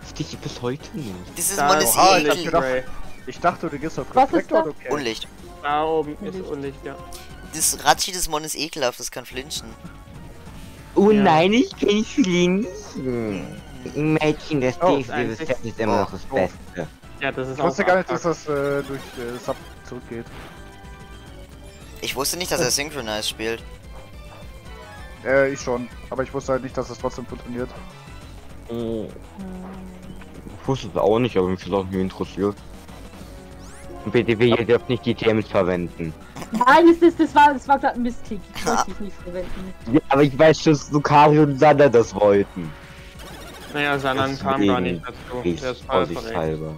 Speaker 4: Verstehe ich bis heute nicht.
Speaker 5: Dieses
Speaker 3: Da
Speaker 5: Mod ist eh
Speaker 1: ich
Speaker 3: Unlicht, Ray.
Speaker 1: Ich dachte, du gehst auf Reflektor,
Speaker 2: das?
Speaker 1: okay.
Speaker 5: Unlicht.
Speaker 3: Da oben ist
Speaker 2: Unlicht.
Speaker 3: Unlicht, ja.
Speaker 5: Das Ratschi des Mon ist ekelhaft, das kann flinchen.
Speaker 4: Oh
Speaker 3: Ja.
Speaker 4: nein, ich kann flinchen. Mädchen, das
Speaker 1: Oh,
Speaker 4: dieses das ist immer noch das
Speaker 1: Oh.
Speaker 4: Beste.
Speaker 3: Ja, das ist
Speaker 1: Ich wusste
Speaker 3: auch
Speaker 1: gar nicht, dass das äh, durch äh, Sub zurückgeht.
Speaker 5: Ich wusste nicht, dass er Synchronize spielt.
Speaker 1: Äh, ich schon. Aber ich wusste halt nicht, dass es trotzdem funktioniert.
Speaker 4: Oh. Ich wusste es auch nicht, aber mich ist auch nicht interessiert. Und BTW, ihr dürft nicht die TMs verwenden.
Speaker 2: Nein, das, das, das war, das war gerade ein Missklick. Ich [laughs] wollte dich nicht verwenden.
Speaker 4: Ja, aber ich weiß, dass Lucario und Sander das wollten.
Speaker 3: Naja, Sanan kam
Speaker 4: Deswegen
Speaker 3: gar nicht dazu. Der ist voll
Speaker 4: vorsichtshalber.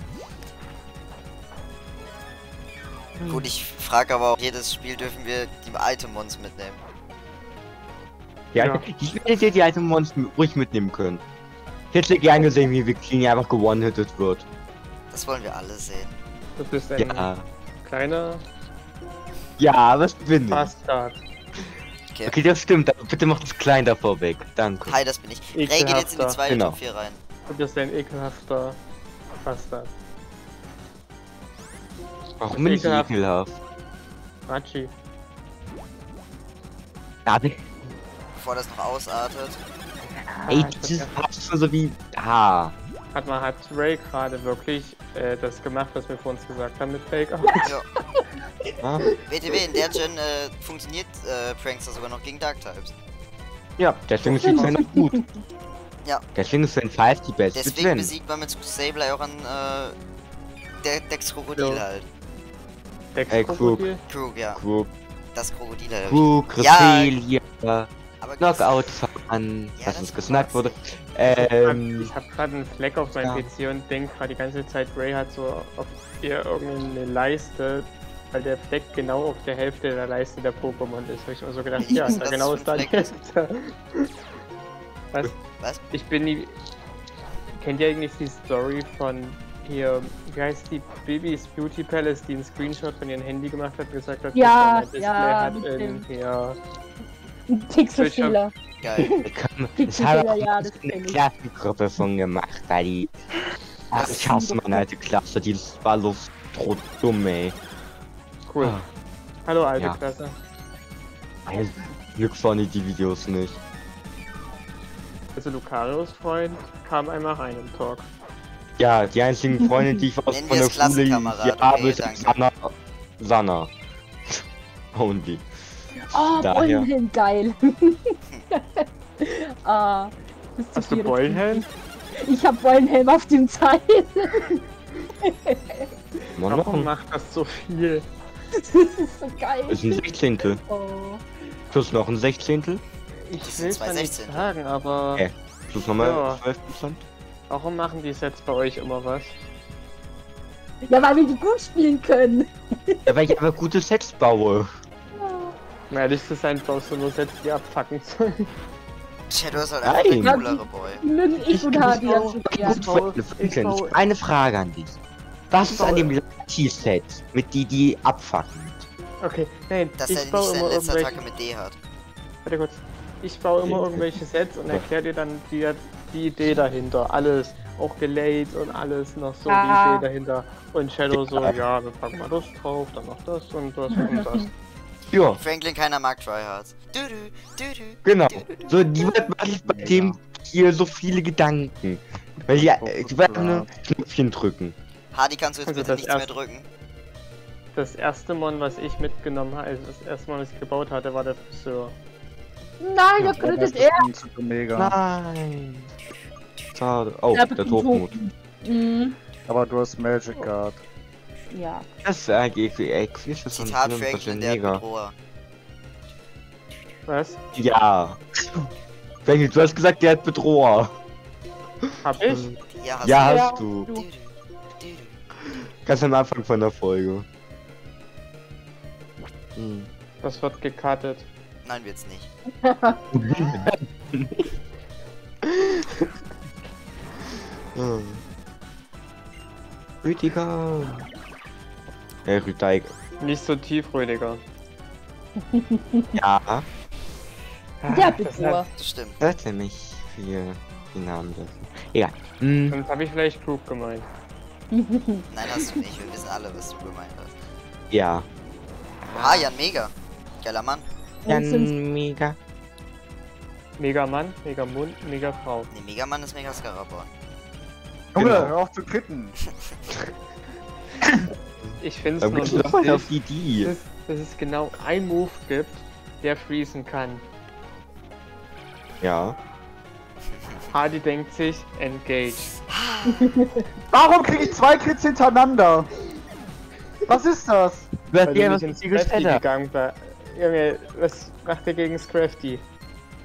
Speaker 5: Gut, ich frage aber auch, jedes Spiel dürfen wir die Itemons mitnehmen.
Speaker 4: Ja,
Speaker 3: Ja.
Speaker 4: ich hätte dir die alten Monster ruhig mitnehmen können. Ich hätte gern gesehen, wie Victini einfach gewonnen-hitted wird.
Speaker 5: Das wollen wir alle sehen.
Speaker 3: Du bist ein
Speaker 4: Ja.
Speaker 3: kleiner
Speaker 4: Ja, was bin ich?
Speaker 3: Bastard.
Speaker 5: Okay.
Speaker 4: Okay, das stimmt, aber bitte mach das klein davor weg. Danke.
Speaker 5: Hi, das bin ich. Ray geht jetzt in die zweite
Speaker 4: Genau.
Speaker 5: Top 4 rein.
Speaker 3: Du bist ein ekelhafter Bastard.
Speaker 4: Warum bin ich so
Speaker 3: Ekelhaft.
Speaker 4: ekelhaft?
Speaker 3: Rachi.
Speaker 4: Ja, aber-
Speaker 5: Bevor das noch ausartet.
Speaker 4: ey,
Speaker 3: Ah,
Speaker 4: das ist fast schon so wie. Ah.
Speaker 3: Hat man hat Ray gerade wirklich äh, das gemacht, was wir vor uns gesagt haben mit Fake Out?
Speaker 5: Ja. [laughs]
Speaker 4: ah.
Speaker 5: WTW, in der Gen äh, funktioniert äh, Prankster sogar noch gegen Dark Types.
Speaker 4: Ja, deswegen ist Sven noch gut.
Speaker 5: Ja.
Speaker 4: Deswegen ist Sven 5 die beste
Speaker 5: Deswegen
Speaker 4: Sven.
Speaker 5: besiegt man mit Sableye auch an äh, der Dex Krokodil
Speaker 3: Ja.
Speaker 5: halt.
Speaker 3: Dex
Speaker 4: Ey,
Speaker 3: Krokodil.
Speaker 5: Krug, ja.
Speaker 4: Krug,
Speaker 5: Das Krokodil halt.
Speaker 4: Krug,
Speaker 5: Ja.
Speaker 4: Cresselia,
Speaker 5: Aber
Speaker 4: Knockout an,
Speaker 5: Ja,
Speaker 4: was
Speaker 5: das
Speaker 4: uns
Speaker 5: ist
Speaker 4: gesnackt wurde. Ähm,
Speaker 3: Ich habe gerade einen Fleck auf meinem
Speaker 4: ja.
Speaker 3: PC und denke gerade die ganze Zeit, Ray hat so auf ihr irgendeine Leiste, weil der Fleck genau auf der Hälfte der Leiste der Pokémon ist. Hab ich mir so gedacht, [laughs] ja, da genau ist da
Speaker 5: ein
Speaker 3: die. Hälfte. [laughs] Was?
Speaker 5: Was?
Speaker 3: Ich bin nie. Kennt ihr eigentlich die Story von hier, wie heißt die Babys Beauty Palace, die einen Screenshot von ihrem Handy gemacht hat und gesagt hat,
Speaker 2: Ja,
Speaker 3: mein
Speaker 2: ja,
Speaker 3: Display hat in hier.
Speaker 2: Pixelfehler. [laughs]
Speaker 4: hat
Speaker 2: Fehler,
Speaker 4: auch
Speaker 2: ja,
Speaker 4: eine
Speaker 2: ich.
Speaker 4: Klassengruppe von gemacht, weil die. Ach, ich hasse meine alte Klasse, die war so dumm, ey.
Speaker 3: Cool.
Speaker 4: Ah.
Speaker 3: Hallo alte
Speaker 4: Ja.
Speaker 3: Klasse.
Speaker 4: Glück ich die Videos nicht.
Speaker 3: Also Lucarios Freund kam einmal rein im Talk.
Speaker 4: Ja, die einzigen Freunde, die ich [laughs] aus von der Schule habe,
Speaker 5: okay,
Speaker 4: ist. Sanna. Sanna. [laughs] Only.
Speaker 2: Oh,
Speaker 4: Daher.
Speaker 2: Beulenhelm, geil. [laughs] ah, das ist zu
Speaker 3: Hast du
Speaker 2: viel.
Speaker 3: Beulenhelm?
Speaker 2: Ich hab Beulenhelm auf dem. [laughs]
Speaker 4: Mal
Speaker 3: Warum
Speaker 4: machen.
Speaker 3: macht das so viel?
Speaker 2: Das ist so geil.
Speaker 4: Ist ein Sechzehntel.
Speaker 2: Oh.
Speaker 4: Plus noch ein Sechzehntel.
Speaker 3: Ich
Speaker 5: Das
Speaker 3: will
Speaker 5: zwei
Speaker 3: zwar nicht
Speaker 5: 16.
Speaker 3: sagen, aber
Speaker 4: Okay. Plus nochmal
Speaker 3: Ja.
Speaker 4: 12 Prozent.
Speaker 3: warum machen die Sets bei euch immer was?
Speaker 2: Ja, weil wir die gut spielen können.
Speaker 4: Ja, weil ich aber gute Sets baue.
Speaker 3: Um ehrlich zu sein, brauchst du nur Sets, die abfacken sollen.
Speaker 5: Shadow ist halt einfach der
Speaker 4: Nein.
Speaker 5: coolere Boy.
Speaker 2: Ich so
Speaker 3: ich ich
Speaker 4: Freunde,
Speaker 3: baue-
Speaker 4: Eine Frage an dich. Was ist an dem Lati-Set mit die, die abfacken?
Speaker 3: Okay, nein,
Speaker 5: Dass er
Speaker 3: ich
Speaker 5: nicht
Speaker 3: baue
Speaker 5: seine
Speaker 3: immer
Speaker 5: letzte
Speaker 3: irgendwelche.
Speaker 5: Attacke mit D hat.
Speaker 3: Warte kurz. Ich baue immer irgendwelche Sets und erkläre dir dann die, die Idee dahinter. Alles. Auch gelayt und alles noch so
Speaker 2: Ah.
Speaker 3: die Idee dahinter. Und Shadow so,
Speaker 4: Ja.
Speaker 3: ja, wir packen mal das drauf, dann noch das und das und das.
Speaker 4: Ja,
Speaker 5: Franklin, keiner mag Tryhards. Du du, du du.
Speaker 4: genau. So, die wird mache ich bei dem hier so viele Gedanken. Weil ja, äh, die wird nur Knöpfchen drücken.
Speaker 5: Hardy, kannst du jetzt
Speaker 3: Also
Speaker 5: bitte
Speaker 3: das
Speaker 5: nichts mehr drücken?
Speaker 3: Das erste Mon, was ich mitgenommen habe, also das erste Mal, was ich gebaut hatte, war der Friseur.
Speaker 2: Nein, das könntet er.
Speaker 1: Mega.
Speaker 4: Nein. Schade. Oh,
Speaker 2: Ja,
Speaker 4: der Topmut.
Speaker 2: Mhm.
Speaker 1: Aber du hast Magic Guard.
Speaker 2: Ja.
Speaker 4: Das ey, Quiz ist
Speaker 5: Zitat
Speaker 4: ein
Speaker 5: Franklin, der. Bedroher.
Speaker 3: Was?
Speaker 4: Ja. Franklin, du hast gesagt, der hat Bedroher.
Speaker 3: Hab ich?
Speaker 5: Ja, hast
Speaker 4: Ja,
Speaker 5: du.
Speaker 4: hast du.
Speaker 5: Du, du, du, du.
Speaker 4: Ganz am Anfang von der Folge. Hm.
Speaker 3: Das wird gekartet.
Speaker 5: Nein, wird's nicht. [laughs]
Speaker 4: Hm. Rüdiger. Äh, Rüdiger.
Speaker 3: Nicht so tief, Rüdiger. [laughs]
Speaker 4: Ja,
Speaker 3: das
Speaker 2: Bedroher.
Speaker 3: hat-
Speaker 5: Das stimmt.
Speaker 4: hätte mich für die Namen dürfen. Egal. Hm.
Speaker 3: Sonst habe ich vielleicht klug gemeint. [laughs]
Speaker 5: Nein, hast du nicht. Wir wissen alle, was du gemeint hast.
Speaker 4: Ja.
Speaker 5: Ah, Jan, mega. Geiler Mann.
Speaker 4: Dann mega.
Speaker 3: Mega Mann, Mega Mund, Mega Frau.
Speaker 5: Ne, Megamann ist Mega Scarabon.
Speaker 1: Junge,
Speaker 4: Genau.
Speaker 1: hör auf zu kritten. [laughs]
Speaker 3: Ich finde es nur
Speaker 4: doch mal auf
Speaker 3: lustig,
Speaker 4: die Idee.
Speaker 3: dass, dass es genau einen Move gibt, der freezen kann.
Speaker 4: Ja.
Speaker 3: Hardy denkt sich, engage. [laughs]
Speaker 1: Warum krieg ich zwei Crits hintereinander? Was ist das?
Speaker 3: Weil du
Speaker 4: was
Speaker 3: nicht ins Scrafty
Speaker 4: Fetter.
Speaker 3: gegangen war. Junge, was macht ihr gegen Scrafty?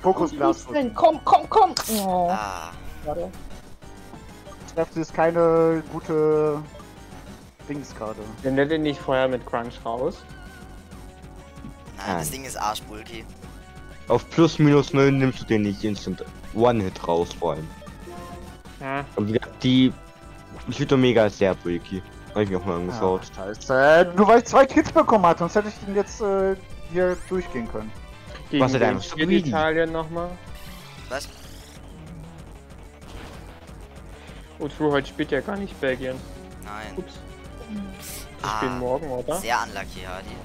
Speaker 1: Fokus
Speaker 2: Was
Speaker 1: Glas.
Speaker 2: denn? Komm, komm, komm. Oh,
Speaker 5: Ah,
Speaker 2: warte.
Speaker 1: Das ist keine gute Dings gerade.
Speaker 3: Nimm der den nicht vorher mit Crunch raus?
Speaker 5: nein, das
Speaker 4: Nein.
Speaker 5: Ding ist arschbulky.
Speaker 4: Auf plus minus 9 nimmst du den nicht instant One-Hit raus vor allem.
Speaker 3: Ja.
Speaker 4: Und wie gesagt, die Südomega ist sehr bulky. Hab ich mir auch mal angeschaut.
Speaker 1: Ah, scheiße. Nur weil ich zwei Kills bekommen hatte, sonst hätte ich den jetzt äh, hier durchgehen können.
Speaker 3: Gegen
Speaker 4: Was
Speaker 3: spielt
Speaker 4: greedy?
Speaker 3: Italien nochmal?
Speaker 5: Was?
Speaker 3: Oh, True, heute spielt ja gar nicht Belgien.
Speaker 5: Nein.
Speaker 3: Ups. Die
Speaker 5: Ah.
Speaker 3: spielen morgen, oder?
Speaker 5: Sehr unlucky, Hardy.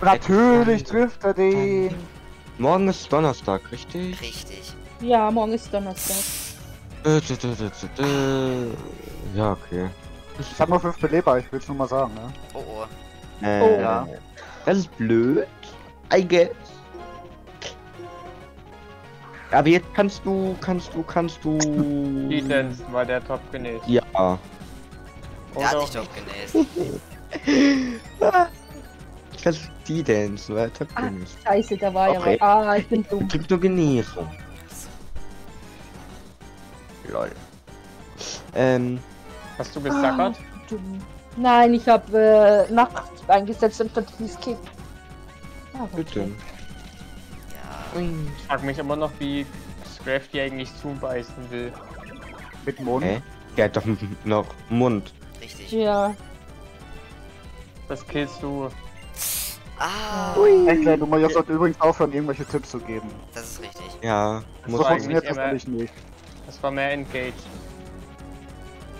Speaker 1: Natürlich trifft er den.
Speaker 4: Morgen ist Donnerstag, richtig?
Speaker 5: Richtig.
Speaker 2: Ja, morgen ist Donnerstag.
Speaker 4: Äh, Ja, okay.
Speaker 1: Ich habe nur fünf Beleber, ich will es nur mal sagen, ne?
Speaker 5: Oh oh.
Speaker 4: Äh,
Speaker 2: Oh.
Speaker 1: Ja.
Speaker 4: Das ist blöd. I guess. Aber jetzt kannst du, kannst du, kannst du.
Speaker 3: Defense war der top genäht.
Speaker 4: Ja.
Speaker 5: Der hat [laughs] nicht top genäst.
Speaker 4: Kannst die Dance weiter
Speaker 2: Ah.
Speaker 4: genießen.
Speaker 2: Scheiße, da war
Speaker 4: Okay.
Speaker 2: ja was. Ah, ich bin dumm.
Speaker 4: Kriegst du Genesung. Lol. Ähm,
Speaker 3: Hast du gesackert?
Speaker 2: Ah. Nein, ich habe äh, Nacht eingesetzt und Vertriebs Kick. Ah,
Speaker 4: bitte.
Speaker 2: okay.
Speaker 5: Ja.
Speaker 3: Ich frag mich immer noch, wie Scrafty eigentlich zubeißen will.
Speaker 1: Mit Mond.
Speaker 4: Hä? Der hat doch noch Mund.
Speaker 5: Richtig.
Speaker 2: Ja.
Speaker 3: Was killst du?
Speaker 5: Ah,
Speaker 1: Heckler, du musst jetzt übrigens aufhören, irgendwelche Tipps zu geben.
Speaker 5: das ist richtig.
Speaker 4: Ja,
Speaker 1: So
Speaker 4: muss
Speaker 1: funktioniert das nämlich nicht.
Speaker 3: Das war mehr Engage.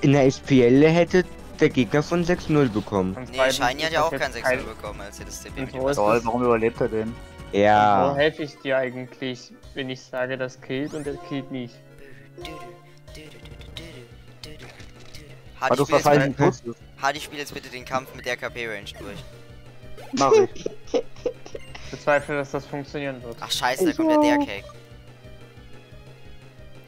Speaker 4: In der SPL hätte der Gegner von 6-0 bekommen.
Speaker 5: Nee, Shiny hat ja
Speaker 3: das
Speaker 5: auch kein 6 bekommen, als er das TP
Speaker 3: Und
Speaker 5: mit
Speaker 3: wo ist
Speaker 1: Toll,
Speaker 3: das?
Speaker 1: warum überlebt er denn?
Speaker 3: Wo
Speaker 4: Ja.
Speaker 3: helfe ich dir eigentlich, wenn ich sage, das killt und das killt nicht?
Speaker 1: Du
Speaker 5: spiel jetzt,
Speaker 1: ist.
Speaker 5: Hardy, spiel jetzt bitte den Kampf mit der KP-Range durch.
Speaker 1: Mach ich. [laughs]
Speaker 3: Ich bezweifle, dass das funktionieren wird.
Speaker 5: Ach scheiße, da kommt ja der Cake.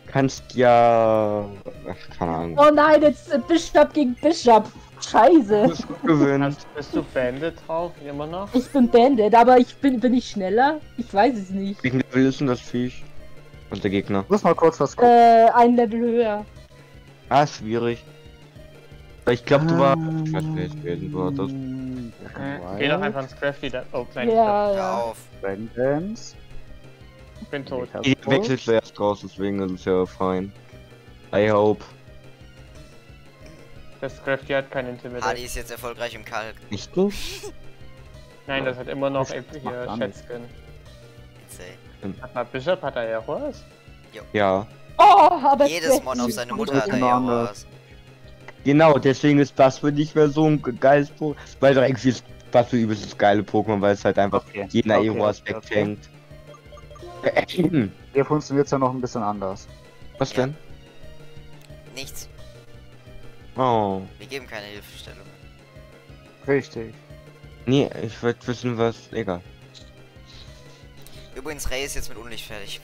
Speaker 4: Kannst ja. Ach, keine Ahnung.
Speaker 2: Oh nein, jetzt äh, Bishop gegen Bishop. Scheiße.
Speaker 4: Du bist gewöhnt.
Speaker 3: Hast, bist du Bandit drauf? Immer noch?
Speaker 2: Ich bin Bandit, aber ich bin, bin ich schneller? Ich weiß es nicht.
Speaker 4: Welchen Level ist denn das Viech? Und der Gegner.
Speaker 1: Muss mal kurz was gucken.
Speaker 2: Äh, ein Level höher.
Speaker 4: Ah, schwierig. Ich glaube, du warst.
Speaker 1: Ähm,
Speaker 4: Ich weiß, wird. Das.
Speaker 1: Hm,
Speaker 3: Hm, Geh doch einfach ins Crafty. Da oh, nein,
Speaker 2: Ja,
Speaker 5: Hör
Speaker 2: ja.
Speaker 5: auf.
Speaker 1: Vengeance.
Speaker 3: ich bin tot.
Speaker 4: Ich wechsel zuerst raus, deswegen ist es ja fein. I hope.
Speaker 3: Das Crafty hat kein
Speaker 5: Hardy
Speaker 3: Intimidate.
Speaker 5: ist jetzt erfolgreich im Kalk.
Speaker 4: Nicht du? [laughs]
Speaker 3: Nein, das hat immer noch hier. Schätzchen.
Speaker 5: Insane.
Speaker 3: Hat mal Bishop, hat er ja was?
Speaker 4: Ja.
Speaker 2: Oh, aber
Speaker 5: Jedes Mon auf seine Mutter hat er ja was.
Speaker 4: Genau, deswegen ist Baswe nicht mehr so ein geiles Pokémon. Weil doch irgendwie ist Baswe übelst das geile Pokémon, weil es halt einfach
Speaker 1: Okay.
Speaker 4: jeden
Speaker 1: Okay,
Speaker 4: Aero-Aspekt
Speaker 1: okay.
Speaker 4: hängt. Äh, [clears throat]
Speaker 1: Hier funktioniert es ja noch ein bisschen anders.
Speaker 4: Was
Speaker 5: Ja.
Speaker 4: denn?
Speaker 5: Nichts.
Speaker 4: Oh.
Speaker 5: Wir geben keine Hilfestellung.
Speaker 1: Richtig.
Speaker 4: Nee, ich wollte wissen, was. Egal.
Speaker 5: Übrigens, Ray ist jetzt mit Unlicht fertig.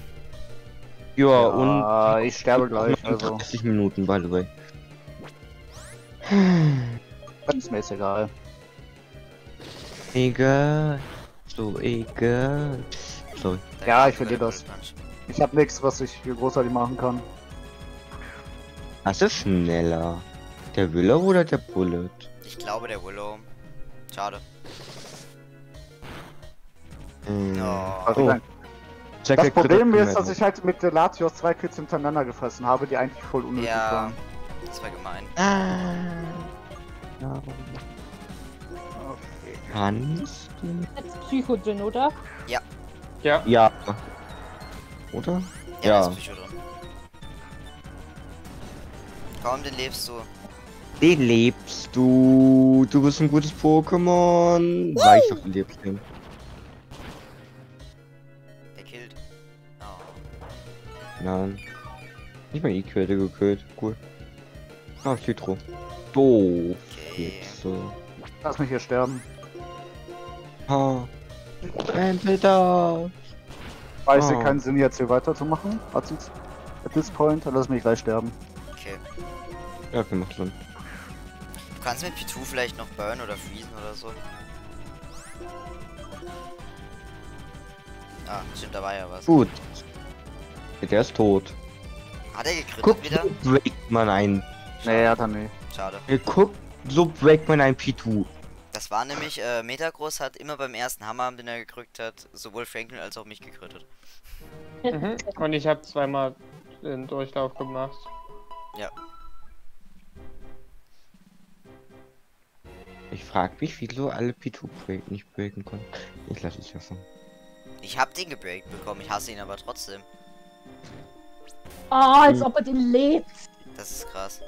Speaker 4: Ja, und.
Speaker 1: Ich sterbe gleich, also.
Speaker 4: 30 Minuten, by the way.
Speaker 1: Das ist mir jetzt egal.
Speaker 4: Egal. So, egal.
Speaker 5: Dein
Speaker 1: Ja, ich verliere das. Ich habe nichts, was ich hier großartig machen kann.
Speaker 4: Was ist schneller? Der Willow oder der Bullet?
Speaker 5: Ich glaube, der Willow. Schade.
Speaker 4: Hm.
Speaker 5: Oh.
Speaker 4: Oh,
Speaker 1: das Problem ist, dass ich halt mit der Latios zwei Kills hintereinander gefressen habe, die eigentlich voll unnötig
Speaker 5: Ja,
Speaker 1: waren.
Speaker 5: Das war gemein.
Speaker 4: Ja.
Speaker 1: Okay.
Speaker 4: Kannst du?
Speaker 2: Jetzt Psycho drin, oder?
Speaker 3: Ja,
Speaker 4: Ja. Oder?
Speaker 5: Ja,
Speaker 4: Ja.
Speaker 5: Psycho drin. Komm, den lebst du.
Speaker 4: Den lebst du. Du bist ein gutes Pokémon. Weiß doch, du lebst den.
Speaker 5: Der killt. Oh.
Speaker 4: Nein. Nicht mal IQ hätte gekillt. Cool. Ah, Citro. Doof. Jetzt.
Speaker 1: Lass mich hier sterben.
Speaker 4: Ha. Entweder.
Speaker 1: Sehe
Speaker 4: Oh.
Speaker 1: keinen Sinn, jetzt hier weiterzumachen. At this, at this point, lass mich gleich sterben.
Speaker 5: Okay.
Speaker 4: Ja, okay, macht Sinn.
Speaker 5: kannst mit P2 vielleicht noch burn oder freezen oder so. Ah, stimmt, da war ja was.
Speaker 4: Gut. Der ist tot.
Speaker 5: Hat er gekrittet
Speaker 4: Guck,
Speaker 5: wieder?
Speaker 4: breakt man ein.
Speaker 1: Nee, hat er nicht.
Speaker 5: Schade.
Speaker 4: Guck, so breakt man ein P2.
Speaker 5: Das war nämlich, äh, Metagross hat immer beim ersten Hammer, den er gekrückt hat, sowohl Franklin als auch mich gekrittet.
Speaker 3: Mhm. Und ich habe zweimal den Durchlauf gemacht.
Speaker 4: Ich frag mich, wieso alle P2 break nicht breaken konnten. Ich lasse es ja schon.
Speaker 5: Ich hab den gebreakt bekommen, ich hasse ihn aber trotzdem.
Speaker 2: Ah, als ob er den lebt.
Speaker 5: Das ist krass.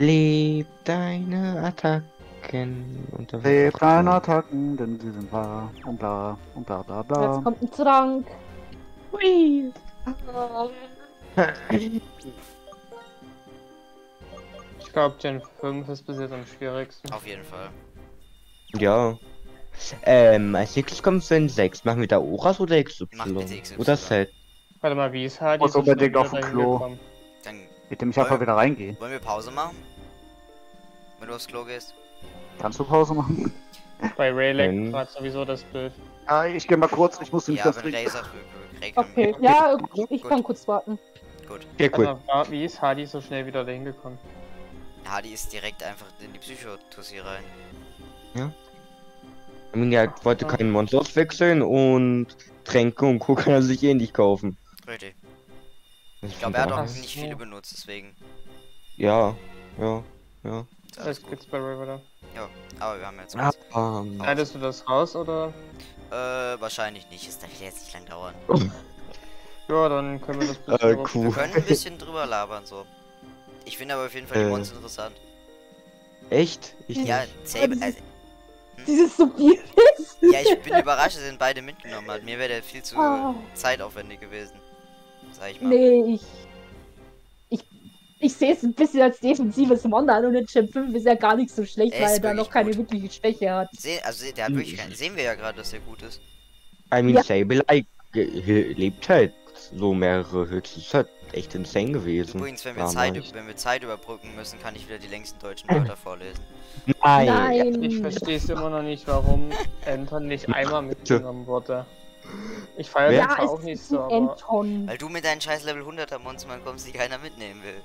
Speaker 4: Leb deine Attacken.
Speaker 1: Leb deine Attacken, denn sie sind wahr. Und bla, und bla bla
Speaker 2: Jetzt
Speaker 1: bla.
Speaker 2: kommt ein Trank. Hui.
Speaker 3: Ich glaube, Gen 5 ist bis jetzt am schwierigsten.
Speaker 5: Auf jeden Fall.
Speaker 4: Ja. Ähm, als nächstes kommt Fan 6. Machen wir da Oras oder XY?
Speaker 5: Mach bitte XY.
Speaker 4: Oder Set?
Speaker 3: Warte mal, wie ist Hardy?
Speaker 1: Muss unbedingt auf dem Klo.
Speaker 5: Dann
Speaker 1: Mit dem ich einfach wieder reingehen.
Speaker 5: wollen wir Pause machen? Wenn du aufs Klo gehst.
Speaker 1: Kannst du Pause machen?
Speaker 3: Bei Rayleigh
Speaker 4: Wenn-
Speaker 3: gerade sowieso das Bild.
Speaker 1: Ja, ich gehe mal kurz, ich muss nämlich
Speaker 5: Ja,
Speaker 1: das
Speaker 5: kann
Speaker 2: Okay, ja, ich
Speaker 5: Gut.
Speaker 2: kann kurz warten.
Speaker 5: Gut.
Speaker 4: Ja, cool.
Speaker 3: Also, wie ist Hardy so schnell wieder dahin gekommen?
Speaker 5: Hardy ist direkt einfach in die Psychotussi rein.
Speaker 4: Ich meine, er wollte keinen Monsters wechseln und Tränke und Co. [laughs] kann er sich eh nicht kaufen.
Speaker 5: Richtig. Ich glaube, er hat auch nicht viele benutzt, deswegen.
Speaker 4: Ja, ja, ja.
Speaker 3: Das
Speaker 5: gut.
Speaker 3: gibt's bei Ray wieder.
Speaker 5: Aber wir haben jetzt.
Speaker 4: Ah, ähm,
Speaker 3: Schneidest du das raus oder?
Speaker 5: Äh, wahrscheinlich nicht. Es darf jetzt nicht lang dauern.
Speaker 3: Ja, dann können wir das Bild
Speaker 4: äh,
Speaker 3: so-
Speaker 5: Wir
Speaker 4: cool.
Speaker 5: können ein bisschen drüber labern, so. Ich finde aber auf jeden Fall die
Speaker 4: Äh.
Speaker 5: Mons interessant.
Speaker 4: Echt? Ich
Speaker 5: Ja, Saber, also,
Speaker 2: Dieses Subtil.
Speaker 5: ja, ich bin überrascht, dass er ihn beide mitgenommen hat. Mir wäre der viel zu
Speaker 2: Ah.
Speaker 5: zeitaufwendig gewesen. Sag ich mal.
Speaker 2: Nee. Ich, ich sehe es ein bisschen als defensives Mon an und in Gen 5 ist er gar nicht so schlecht,
Speaker 5: Er
Speaker 2: weil er da noch keine
Speaker 5: gut.
Speaker 2: wirkliche Schwäche hat.
Speaker 5: Se also, der hat wirklich keinen. Sehen wir ja gerade, dass er gut ist.
Speaker 4: I mean,
Speaker 2: Ja.
Speaker 4: Sableye ge- lebt halt so mehrere Hits. Das ist halt echt insane gewesen.
Speaker 5: Übrigens, wenn wir. Zeit, wenn wir Zeit überbrücken müssen, kann ich wieder die längsten deutschen Wörter [laughs] vorlesen.
Speaker 4: Nein.
Speaker 2: Nein.
Speaker 3: Ich verstehe es immer noch nicht, warum Anton nicht einmal mitgenommen wurde. Ich feiere
Speaker 4: Wer?
Speaker 3: das
Speaker 2: Ja,
Speaker 3: auch nicht so,
Speaker 2: Anton.
Speaker 5: Weil du mit deinen scheiß Level 100er Monstermann kommst, die keiner mitnehmen will.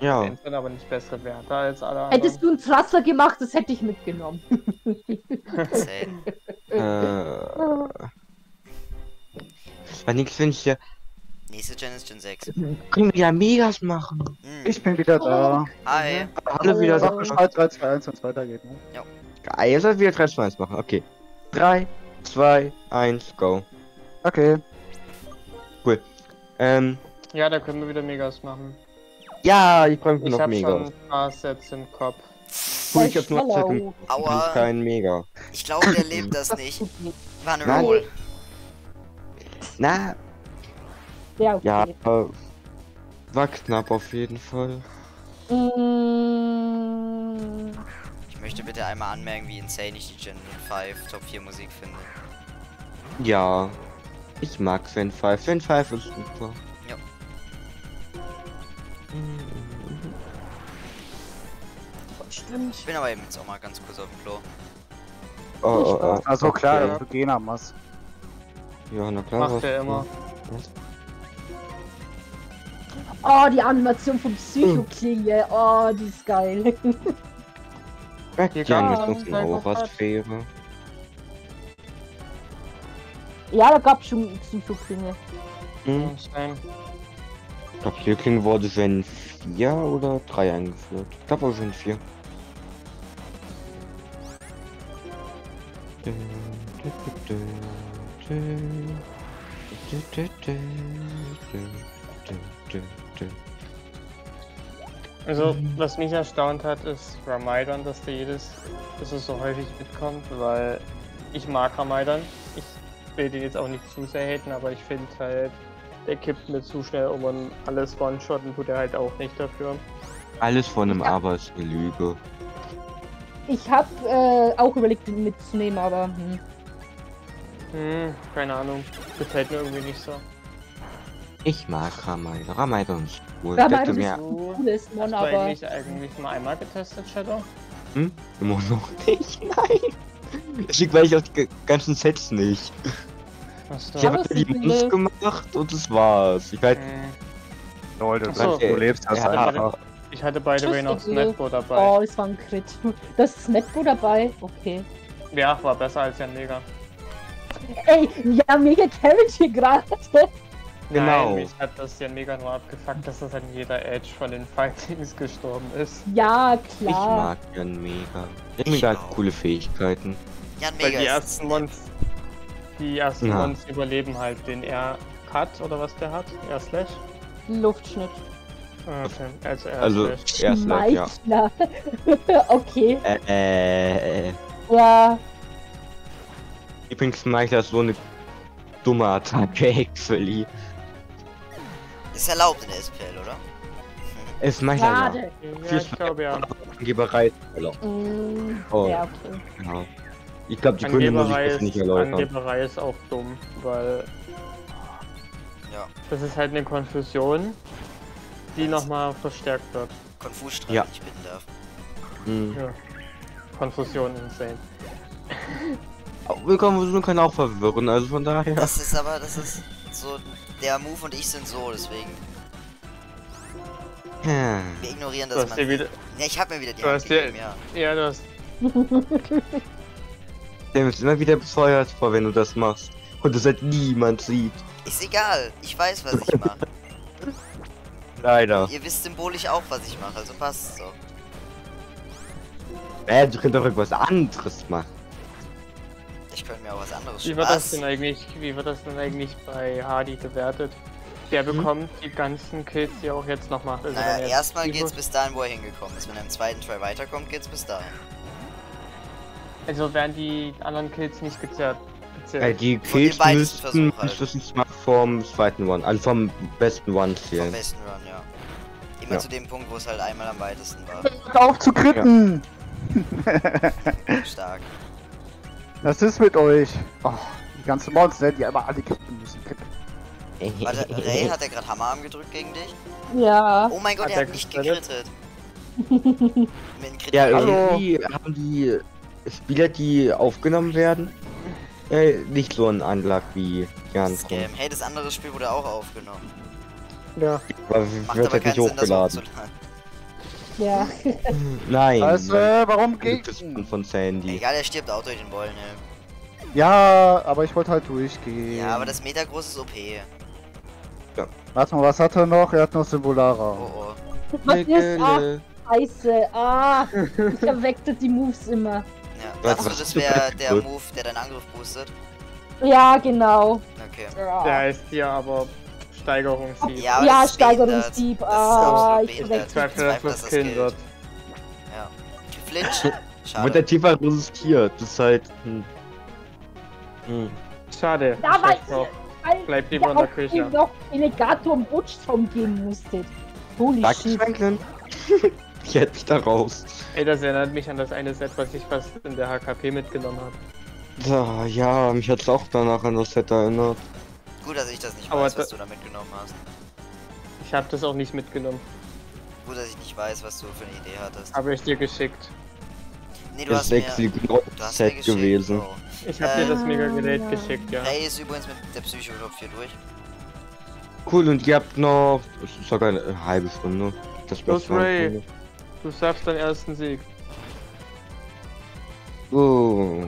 Speaker 4: Ja.
Speaker 3: Anton aber nicht bessere Werte als alle
Speaker 2: Hättest
Speaker 3: anderen.
Speaker 2: du einen Thruster gemacht, das hätte ich mitgenommen.
Speaker 5: Zäh.
Speaker 4: Äh. War nix, wenn ich ja.
Speaker 5: Nächste Gen ist Gen 6.
Speaker 4: Können wir ja Megas machen.
Speaker 5: Hm.
Speaker 1: Ich bin wieder da.
Speaker 5: Hi.
Speaker 4: Alle wieder so.
Speaker 1: Bescheid 3, 2, 1 wenn es weitergeht. Ne?
Speaker 4: Ah, ihr sollt wieder 3, 2, 1 machen. Okay. 3, 2, 1, go.
Speaker 1: Okay.
Speaker 4: Ähm.
Speaker 3: Ja, da können wir wieder Megas machen.
Speaker 4: Ja, ich freue mich
Speaker 3: Ich
Speaker 4: noch
Speaker 3: habe
Speaker 4: mega.
Speaker 3: schon ein paar Sets im Kopf.
Speaker 4: Cool, ich hab nur
Speaker 2: Schneller.
Speaker 4: Zettel.
Speaker 5: Aua.
Speaker 4: Kein Mega.
Speaker 5: Ich glaube, der lebt das nicht. War eine. Roll.
Speaker 4: Na,
Speaker 2: Ja, okay.
Speaker 4: ja, äh, war knapp auf jeden Fall.
Speaker 2: Mm,
Speaker 5: Ich möchte bitte einmal anmerken, wie insane ich die Gen 5 Top 4 Musik finde.
Speaker 4: Ja. Ich mag Fan 5. Fan 5 ist super.
Speaker 2: Stimmt.
Speaker 5: Ich bin aber eben jetzt auch mal ganz kurz auf dem Klo.
Speaker 4: Oh, oh, oh.
Speaker 1: Also klar,
Speaker 4: Okay.
Speaker 1: gehen haben musst.
Speaker 4: Ja, na klar.
Speaker 3: Macht
Speaker 4: was-
Speaker 3: er immer.
Speaker 2: Oh, die Animation von Psychoklinge. Oh, die ist geil. [laughs]
Speaker 4: Mit
Speaker 3: man
Speaker 4: uns Aura-Sphäre.
Speaker 2: ja, da gab's schon Psychoklinge.
Speaker 4: Hm. Glaube, hier Kling wurde Gen 4 oder 3 eingeführt. Ich glaube auch Gen 4.
Speaker 3: Also, was mich erstaunt hat, ist Ramadan, dass der jedes, dass es so häufig mitkommt, weil ich mag Ramadan. Ich will den jetzt auch nicht zu sehr haten, aber ich finde halt, der kippt mir zu schnell um und alles One-Shotten tut er halt auch nicht dafür.
Speaker 4: Alles von einem Aber ist eine Lüge.
Speaker 2: Ich hab äh, auch überlegt, ihn mitzunehmen, aber hm.
Speaker 3: Hm, keine Ahnung. Gefällt mir irgendwie nicht so.
Speaker 4: Ich mag Ramaida. Ramaida ist cool. Dachte
Speaker 2: ist
Speaker 4: mir,
Speaker 3: Du,
Speaker 2: cooles
Speaker 3: hast
Speaker 2: Mon,
Speaker 3: du
Speaker 2: aber
Speaker 3: eigentlich, eigentlich mal einmal getestet, Shadow?
Speaker 4: Hm? Immer noch nicht? [laughs] Nein. Das liegt, weil ich auch die ganzen Sets nicht.
Speaker 3: Was
Speaker 4: Ich
Speaker 3: da?
Speaker 4: Habe die
Speaker 2: eine-
Speaker 4: gemacht und das war's. Ich halt.
Speaker 3: Hm,
Speaker 1: Leute,
Speaker 3: Ach so.
Speaker 1: du lebst das
Speaker 4: Ja,
Speaker 1: einfach.
Speaker 3: Ich hatte by the way noch
Speaker 2: Lustige.
Speaker 3: Smetbo dabei.
Speaker 2: Oh, es war ein Crit. [laughs] Das ist Netbo dabei. Okay.
Speaker 3: Ja, war besser als der Mega.
Speaker 2: Ey, ja, mega carried hier gerade.
Speaker 4: Genau.
Speaker 3: Nein, mich hat das ja mega nur abgefuckt, dass das an jeder Edge von den Fightings gestorben ist.
Speaker 2: Ja,
Speaker 4: Ich
Speaker 2: klar.
Speaker 4: mag Jan mega. Hat
Speaker 5: Ich
Speaker 4: mega
Speaker 5: auch.
Speaker 4: coole Fähigkeiten.
Speaker 5: Jan
Speaker 3: Weil
Speaker 5: Mega
Speaker 3: die
Speaker 5: ist
Speaker 3: ersten Mons, die ersten
Speaker 4: Ja.
Speaker 3: Mons überleben halt den Air Cut oder was der hat? Air Slash?
Speaker 2: Luftschnitt.
Speaker 3: Ah, Okay, also Air
Speaker 4: Also,
Speaker 3: Slash.
Speaker 4: like, ja. [laughs]
Speaker 2: Okay.
Speaker 4: Äh, äh,
Speaker 2: Ja.
Speaker 4: übrigens Meichler ist so eine dumme Attacke, [laughs] actually.
Speaker 5: Ist erlaubt in der SPL, oder?
Speaker 4: Es ist Meichler, ja.
Speaker 2: Schade.
Speaker 3: Ja, ich glaube ja.
Speaker 4: Angeberei.
Speaker 2: Mm,
Speaker 4: Oh.
Speaker 2: Ja, okay.
Speaker 4: Ja. Ich glaube, die Gründe muss ich
Speaker 3: Angeberei
Speaker 4: jetzt nicht
Speaker 3: ist,
Speaker 4: erläutern.
Speaker 3: Angeberei ist auch dumm, weil
Speaker 5: Ja.
Speaker 3: das ist halt eine Konfusion, die nochmal verstärkt wird.
Speaker 5: Konfus
Speaker 4: Ja.
Speaker 5: wenn ich bitten darf.
Speaker 4: Hm.
Speaker 3: Ja. Konfusion insane.
Speaker 4: Willkommen kann auch verwirren, also von daher.
Speaker 5: Das ist aber, das ist so, der Move und ich sind so, deswegen.
Speaker 4: Ja.
Speaker 5: Wir ignorieren
Speaker 3: Du
Speaker 5: das
Speaker 3: hast dir
Speaker 5: mal.
Speaker 3: wieder.
Speaker 5: Ja, ich hab mir wieder die
Speaker 3: Du
Speaker 5: Hand
Speaker 3: hast dir-
Speaker 5: gegeben, ja.
Speaker 3: Ja, du hast. [laughs]
Speaker 4: Der ist immer wieder befeuert vor, wenn du das machst. Und das halt niemand sieht.
Speaker 5: Ist egal, ich weiß, was ich mache. [laughs]
Speaker 4: Leider.
Speaker 5: Ihr wisst symbolisch auch, was ich mache, also passt so.
Speaker 4: Äh, du könntest doch irgendwas anderes machen.
Speaker 5: Ich könnte mir auch was anderes
Speaker 3: Wie wird das denn eigentlich, wie wird das denn eigentlich bei Hardy gewertet? Der
Speaker 4: Hm?
Speaker 3: bekommt die ganzen Kills, die er auch jetzt noch macht. Also
Speaker 5: Naja,
Speaker 3: er
Speaker 5: erstmal geht's bis dahin, wo er hingekommen ist. Wenn er im zweiten Try weiterkommt, geht's bis dahin.
Speaker 3: Also werden die anderen Kills nicht gezählt.
Speaker 4: Äh,
Speaker 3: gezählt.
Speaker 4: die Kills müssten
Speaker 5: halt.
Speaker 4: müsstens mal vom zweiten One, also vom besten One
Speaker 5: Vom
Speaker 4: zählen.
Speaker 5: besten Run, ja. Immer
Speaker 4: Ja.
Speaker 5: zu dem Punkt, wo es halt einmal am weitesten war.
Speaker 1: Hört auf zu kritten! [laughs]
Speaker 5: Stark.
Speaker 1: Was ist mit euch? Oh, die ganzen Monster, die aber alle kritten müssen.
Speaker 5: Warte, [laughs] Ray, hat er gerade Hammerarm gedrückt gegen dich?
Speaker 2: Ja.
Speaker 5: Oh mein Gott,
Speaker 3: Hat
Speaker 5: er hat nicht
Speaker 3: gespreadet?
Speaker 5: gekrittet. [laughs] Mit einem Crit
Speaker 4: Ja,
Speaker 5: Hallo.
Speaker 4: irgendwie haben die Spieler, die aufgenommen werden, äh, nicht so einen Anlag wie die anderen.
Speaker 5: Scam. Hey, das andere Spiel wurde auch aufgenommen.
Speaker 3: Ja.
Speaker 4: Aber
Speaker 5: Macht
Speaker 4: wird
Speaker 5: aber
Speaker 4: halt nicht
Speaker 5: Sinn,
Speaker 4: hochgeladen.
Speaker 2: Ja. [laughs]
Speaker 4: Nein.
Speaker 1: Also, warum geht
Speaker 4: Das ist von Sandy.
Speaker 5: Egal, er stirbt auch durch den Bollen, ey.
Speaker 1: Ja, aber ich wollte halt durchgehen.
Speaker 5: Ja, aber das Metagroß ist OP.
Speaker 1: Warte mal, was hat er noch? Er hat noch Simbolara.
Speaker 5: Oh oh.
Speaker 2: Was ist? Ah,
Speaker 4: Äh,
Speaker 2: scheiße. Ah, ich [laughs] verwechselt die Moves immer.
Speaker 4: Hast
Speaker 5: das wäre der? Move, der deinen Angriff boostet?
Speaker 2: Ja, genau.
Speaker 5: Okay.
Speaker 3: Der heißt hier aber Steigerungshieb.
Speaker 5: Ja, aber
Speaker 2: ja. Steigerungsdieb. Ah, ich.
Speaker 3: Zweifel, dass das killen wird.
Speaker 5: Ja. [laughs] Flinch? Schade.
Speaker 4: der tiefer resistiert. Das ist halt. Hm. Hm.
Speaker 3: Schade.
Speaker 2: Ja, aber
Speaker 3: Schlecht drauf.
Speaker 2: Alter,
Speaker 3: Bleib lieber in der Küche.
Speaker 2: ihr noch Elegator und Butchtraum geben musstet. Holy
Speaker 4: Danke,
Speaker 2: shit.
Speaker 4: Franklin. [laughs] [laughs] ich hätte mich da raus.
Speaker 3: Ey, das erinnert mich an das eine Set, was ich fast in der HKP mitgenommen habe.
Speaker 4: Ja, ja, mich hat's auch danach an das Set erinnert.
Speaker 5: Gut, dass ich das nicht
Speaker 3: Aber
Speaker 5: weiß, was
Speaker 3: da-
Speaker 5: du da mitgenommen hast.
Speaker 3: Ich habe das auch nicht mitgenommen.
Speaker 5: Gut, dass ich nicht weiß, was du für eine Idee hattest.
Speaker 3: Habe ich dir geschickt.
Speaker 5: Nee, du
Speaker 4: Das
Speaker 5: hast
Speaker 4: ist
Speaker 5: mir... Du
Speaker 4: das
Speaker 5: hast mir
Speaker 4: Set
Speaker 5: geschickt.
Speaker 4: gewesen.
Speaker 5: Oh.
Speaker 3: Ich habe
Speaker 5: Äh,
Speaker 3: dir das Mega Gelate
Speaker 2: ja.
Speaker 3: geschickt, ja.
Speaker 5: Ray ist übrigens mit der Psycho Top 4 durch.
Speaker 4: Cool, und ihr habt noch das ist sogar eine halbe Stunde. Das
Speaker 3: Los,
Speaker 4: beste eine
Speaker 3: Ray.
Speaker 4: Stunde.
Speaker 3: Du schaffst deinen ersten Sieg.
Speaker 4: Oh.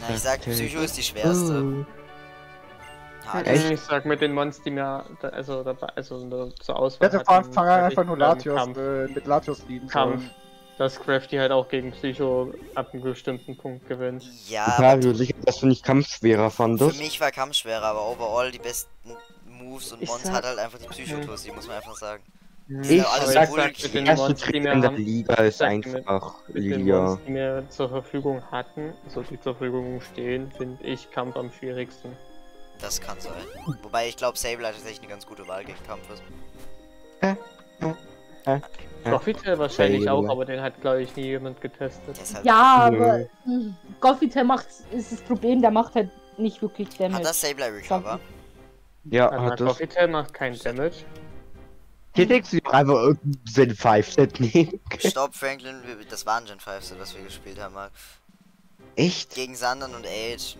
Speaker 5: Na, ich sag. Psycho ist die schwerste. Hart.
Speaker 4: Echt?
Speaker 3: Ich sag mit den Mons, die mir da, also dabei, also nur zur Auswahl
Speaker 1: Ich hätte
Speaker 3: hatten,
Speaker 1: Anfang an einfach
Speaker 3: ich,
Speaker 1: nur Latios,
Speaker 3: Kampf,
Speaker 1: äh, mit Latios lieben
Speaker 3: Kampf.
Speaker 1: sollen.
Speaker 3: Dass Crafty halt auch gegen Psycho ab einem bestimmten Punkt gewinnt.
Speaker 5: Ja,
Speaker 4: Ja,
Speaker 5: aber
Speaker 4: du sicher, dass du nicht kampfschwerer
Speaker 5: für
Speaker 4: fandest?
Speaker 5: mich war Kampf schwerer, aber overall die besten Moves und
Speaker 3: Ich
Speaker 5: Mons hat halt einfach die Psycho-Tussi, muss man einfach sagen.
Speaker 4: Ich
Speaker 5: Ja, alles
Speaker 4: sag,
Speaker 5: cool.
Speaker 3: mit den
Speaker 4: der erste
Speaker 3: Mons, die
Speaker 4: Trick
Speaker 3: mir
Speaker 4: in der Liga ist
Speaker 3: sag mit-
Speaker 4: einfach
Speaker 3: mit den
Speaker 4: Liga.
Speaker 3: Mons, die mir zur Verfügung hatten, also die zur Verfügung stehen, finde ich Kampf am schwierigsten.
Speaker 5: Das kann sein. Wobei ich glaube, Sable tatsächlich eine ganz gute Wahl gegen Kampf ist.
Speaker 4: Ja.
Speaker 3: Profitail wahrscheinlich
Speaker 4: Sable.
Speaker 3: auch, aber den hat glaube ich nie jemand getestet.
Speaker 5: Halt
Speaker 2: Ja,
Speaker 4: Nö.
Speaker 2: aber mh, Goffitail macht, ist das Problem, der macht halt nicht wirklich
Speaker 5: Hat
Speaker 2: Damage.
Speaker 5: das Sable Recover?
Speaker 4: Ja,
Speaker 3: Also
Speaker 4: hat das.
Speaker 3: Profitail macht keinen Damage.
Speaker 4: Hier denkst du doch einfach irgendein 5-Set nehmen.
Speaker 5: Stopp, Franklin, das war ein Gen 5 Set, was wir gespielt haben mal.
Speaker 4: Echt?
Speaker 5: Gegen Sandern und Age,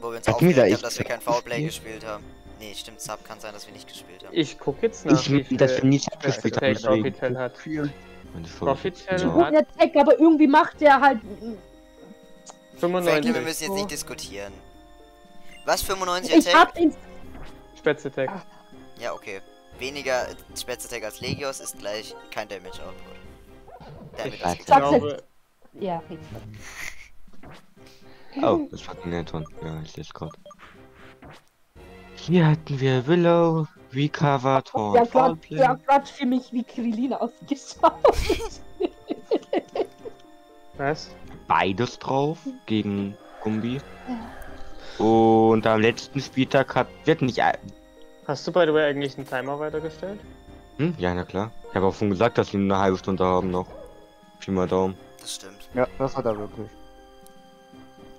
Speaker 5: wo wir uns aufgeregt haben, dass wir kein
Speaker 4: Sub
Speaker 5: Foulplay
Speaker 4: gespielt?
Speaker 5: gespielt haben. Nee, stimmt, Sub kann sein, dass wir nicht gespielt haben.
Speaker 3: Ich guck jetzt nach,
Speaker 4: Ich
Speaker 3: wie
Speaker 4: das
Speaker 3: viel
Speaker 4: wir nicht abgespielt haben,
Speaker 3: Attack
Speaker 4: deswegen.
Speaker 3: Profitel hat. Profitel
Speaker 2: Einen
Speaker 3: hat
Speaker 2: Attack, aber irgendwie macht der halt.
Speaker 5: Franklin, wir
Speaker 3: 95
Speaker 5: müssen jetzt nicht diskutieren. Was, 95
Speaker 2: Ich
Speaker 5: Attack?
Speaker 2: hab ihn.
Speaker 3: Spätz-Attack.
Speaker 5: Ja, okay. Weniger Spätz-Attack als Legios ist gleich kein Damage Output. Damit
Speaker 3: Ich glaube,
Speaker 2: Ja.
Speaker 4: Oh, das war ein Neton. Ja, ich seh's grad. Hier hatten wir Willow,
Speaker 2: grad,
Speaker 4: Foulplay.
Speaker 2: der hat grad für mich wie Krillin ausgeschaut.
Speaker 3: was?
Speaker 4: beides drauf gegen Gumbi. Und am letzten Spieltag hat wird nicht ein-
Speaker 3: Hast du by the way eigentlich einen Timer weitergestellt?
Speaker 4: hm? Ja, na klar. Ich habe auch schon gesagt, dass sie nur eine halbe Stunde haben noch. Pi mal Daumen.
Speaker 5: Das stimmt.
Speaker 1: Ja, das hat er wirklich.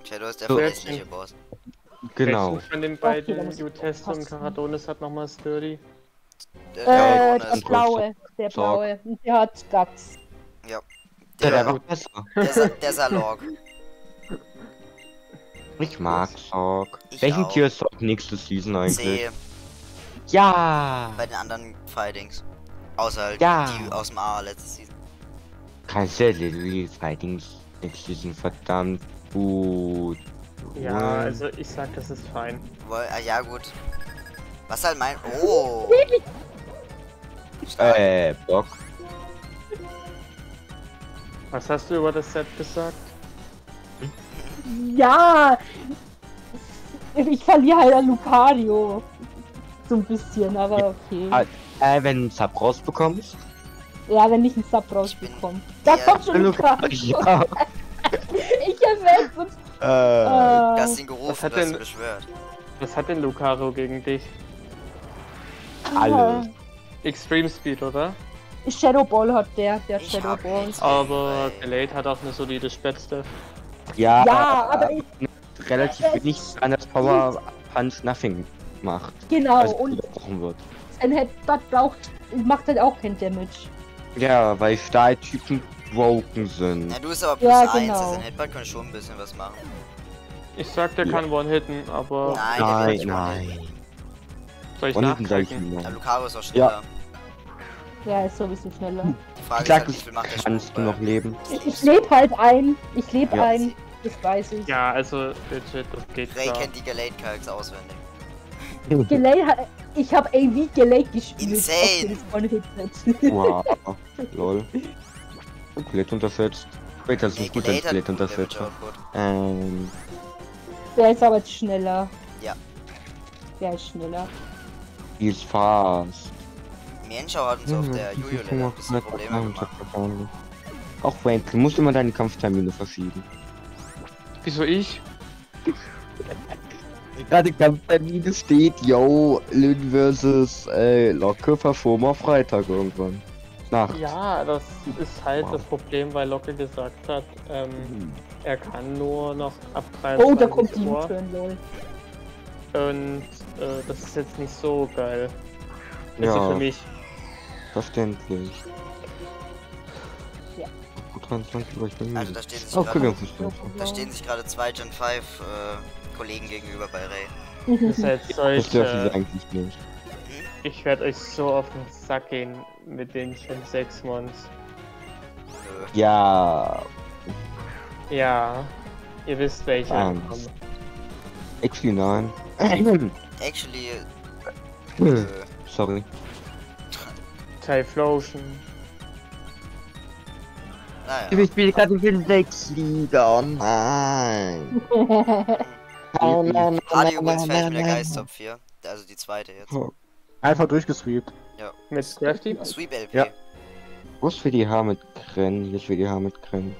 Speaker 5: Shadow ist der
Speaker 4: So.
Speaker 5: verlässliche Boss.
Speaker 4: Genau.
Speaker 3: Welchen von den
Speaker 2: Okay,
Speaker 3: beiden,
Speaker 2: muss-
Speaker 3: Utest und
Speaker 2: passen.
Speaker 3: Caradonis hat nochmal Sturdy?
Speaker 5: Der,
Speaker 2: Äh,
Speaker 5: der,
Speaker 2: der
Speaker 5: ist,
Speaker 2: blaue. Der blaue. Und der hat Guts.
Speaker 4: Der,
Speaker 5: der,
Speaker 4: der
Speaker 5: der,
Speaker 4: war besser.
Speaker 5: Sa- der Salog.
Speaker 4: Ich mag Sorg. Welchen
Speaker 5: auch.
Speaker 4: Tier ist Sorg nächste Season eigentlich?
Speaker 5: C
Speaker 4: Ja!
Speaker 5: bei den anderen Fightings. Außer halt
Speaker 4: Ja.
Speaker 5: die aus dem A letzte Season.
Speaker 4: Kein sehr Little Fightings. Nächste Season verdammt gut.
Speaker 3: Ja, also ich sag, das ist fein.
Speaker 5: Woll, ah, ja, gut. Was halt mein. Oh! Stark. [laughs]
Speaker 4: Äh, Bock.
Speaker 3: Was hast du über das Set gesagt?
Speaker 2: Ja! Ich verliere halt an Lucario. So ein bisschen, aber okay.
Speaker 4: Ah. Äh, wenn du einen Sub rausbekommst.
Speaker 2: Ja, wenn ich einen Sub rausbekomme. Da
Speaker 5: Ja.
Speaker 2: kommt schon Lucario. [laughs]
Speaker 4: Ja. [laughs]
Speaker 2: Ich erwähne und.
Speaker 4: Äh,
Speaker 5: Du
Speaker 2: Äh,
Speaker 5: hast ihn gerufen,
Speaker 3: Was hat denn-
Speaker 5: ihn beschwört.
Speaker 3: Was hat denn Lucario gegen dich?
Speaker 4: alles.
Speaker 3: Extreme Speed, oder?
Speaker 2: Shadow Ball hat der, der
Speaker 5: Ich
Speaker 2: Shadow Ball.
Speaker 5: nichts.
Speaker 3: Aber Delayed hat auch eine solide Spätzte.
Speaker 4: Ja,
Speaker 2: Ja, aber ich,
Speaker 4: relativ wenig an das Power Punch Nothing macht.
Speaker 2: genau,
Speaker 4: Also
Speaker 2: und
Speaker 4: gebrochen wird.
Speaker 2: ein Headbutt braucht, macht halt auch kein Damage.
Speaker 4: Ja, weil Stahltypen broken sind.
Speaker 5: Ja, du bist aber plus
Speaker 2: Ja,
Speaker 5: 1,
Speaker 2: genau.
Speaker 5: also ein Headbutt kann schon ein bisschen was machen.
Speaker 3: Ich sag, der
Speaker 4: Ja.
Speaker 3: kann One-Hitten, aber
Speaker 5: Nein,
Speaker 4: Nein, nein.
Speaker 3: soll ich
Speaker 4: sag ich
Speaker 5: Ja. Lucario ist auch schneller.
Speaker 2: Ja, ist sowieso schneller.
Speaker 5: Die Frage
Speaker 4: Ich
Speaker 5: ist
Speaker 4: sag,
Speaker 5: halt, wie
Speaker 4: kannst du noch leben.
Speaker 2: Ich, ich lebe halt ein. Ich lebe
Speaker 4: Ja.
Speaker 2: ein. Das weiß ich.
Speaker 3: Ja, also legit, das geht
Speaker 5: Ray
Speaker 3: klar.
Speaker 5: kennt die Galate Calcs auswendig.
Speaker 2: Gelay, hat- ich habe AV Gelay gespielt.
Speaker 5: Insane.
Speaker 4: Wow. [laughs] Lol. Komplett unterschätzt. Wait, das ist
Speaker 5: Nee,
Speaker 4: nicht gut, wenn ich
Speaker 5: Galate hat
Speaker 4: komplett
Speaker 5: guten
Speaker 4: unterschätzt.
Speaker 5: Damage Output.
Speaker 4: Ähm,
Speaker 2: Der ist aber jetzt schneller.
Speaker 5: Ja.
Speaker 2: Der ist schneller.
Speaker 4: die ist fast.
Speaker 5: Mienschau hat uns auf der Juju-Lille ein bisschen Probleme gemacht.
Speaker 4: Auch du musst immer deine Kampftermine verschieben.
Speaker 3: Wieso ich?
Speaker 4: Gerade Kampftermine steht, yo, Lynn versus äh, Locke verform auf Freitag irgendwann. Nachts.
Speaker 3: Ja, das ist halt
Speaker 4: Wow.
Speaker 3: das Problem, weil Locke gesagt hat, ähm, er kann nur noch ab 23
Speaker 2: Oh, da kommt die lol.
Speaker 3: Und äh, das ist jetzt nicht so geil. Also
Speaker 4: Ja.
Speaker 3: für mich.
Speaker 4: Verständlich.
Speaker 2: Ja.
Speaker 4: Gut, 23 Uhr, ich bin
Speaker 5: Also
Speaker 4: müde.
Speaker 5: da stehen sich gerade da stehen sich gerade zwei Gen 5 äh, Kollegen gegenüber bei Ray.
Speaker 3: Das ist halt
Speaker 4: Das dürfen sie
Speaker 3: solche,
Speaker 4: eigentlich nicht.
Speaker 3: ich werde euch so auf den Sack gehen mit den Gen 6 Mons.
Speaker 5: Nö.
Speaker 4: Ja,
Speaker 3: Ja, ihr wisst welche. Kommen.
Speaker 4: actually nein. [clears throat]
Speaker 5: Actually, nö. [clears throat]
Speaker 4: Sorry.
Speaker 3: Typhlosion.
Speaker 5: Naja.
Speaker 4: Ich spiele gerade in 6 Liga, oh nein. Oh nein,
Speaker 5: Radio übrigens fertig mit der Geist Top 4. Also die zweite jetzt.
Speaker 1: Einfach durchgesweept.
Speaker 3: Mit Crafty?
Speaker 5: Sweep LP.
Speaker 1: Ja.
Speaker 4: Wo ist für die Haar mit Krenn? Hier ist für die Haar mit Krenn.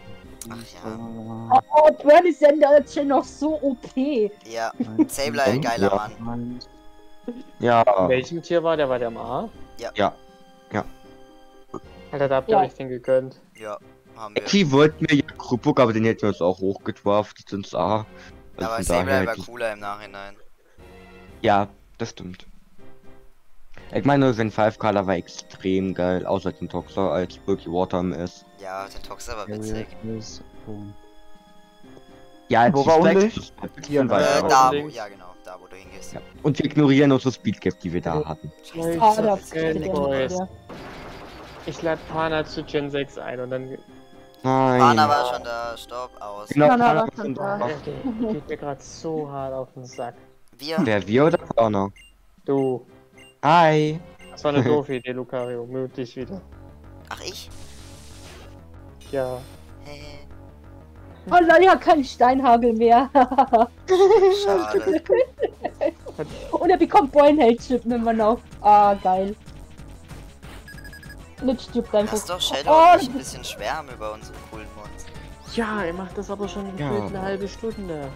Speaker 5: Ach ja.
Speaker 2: Oh, Bernie Sender ist schon noch so OP.
Speaker 5: Ja. Sabler, ein geiler
Speaker 4: Ja.
Speaker 5: Mann.
Speaker 4: Ja,
Speaker 3: In welchem Tier war der? War der am A?
Speaker 4: ja.
Speaker 3: Alter, da habt ihr
Speaker 2: Ja.
Speaker 3: euch den gegönnt.
Speaker 5: Ja, haben wir.
Speaker 4: Actually wollten wir ja Krupuk, aber den hätten wir uns auch hochgeworfen ins A. Also
Speaker 5: Aber
Speaker 4: daher
Speaker 5: war cooler im Nachhinein.
Speaker 4: Ja, das stimmt. Ich meine, sein 5-Color war extrem geil, außer den Toxer als Bulky Water ist.
Speaker 5: Ja, der Toxer war witzig.
Speaker 4: Ja,
Speaker 1: Wo
Speaker 4: die
Speaker 1: war Unlicht?
Speaker 4: ist
Speaker 1: Hier,
Speaker 4: weiter
Speaker 5: Äh, da, wo, ja genau, da wo du hingehst.
Speaker 4: Ja. Und wir ignorieren unsere Speedcap, die wir da hatten.
Speaker 5: Scheiße.
Speaker 2: Ah, da
Speaker 3: Scan Boys. Ich lade Pana zu Gen 6 ein und dann
Speaker 4: Nein.
Speaker 5: Pana war schon da, stopp, aus.
Speaker 4: Genau,
Speaker 2: Pana war schon
Speaker 4: schon
Speaker 2: da.
Speaker 4: da.
Speaker 3: Der geht mir gerade so hart auf den Sack.
Speaker 5: Wir,
Speaker 4: Wer wir oder Pana?
Speaker 3: Du,
Speaker 4: Hi.
Speaker 3: das war eine [laughs] doofe Idee, Lucario. Mute dich wieder.
Speaker 5: ach ich?
Speaker 3: Ja.
Speaker 5: Hä?
Speaker 2: Oh nein, ja, kein Steinhagel mehr. [laughs]
Speaker 5: Schade.
Speaker 2: Und er bekommt Boinheld-Chip immer noch. Ah, geil. Jetzt stirbt einfach.
Speaker 5: Lass doch Shadow
Speaker 2: Oh,
Speaker 5: nicht ein bisschen schwärmen über unsere coolen Mods.
Speaker 3: Ja, er macht das aber schon
Speaker 4: Ja.
Speaker 3: eine halbe Stunde.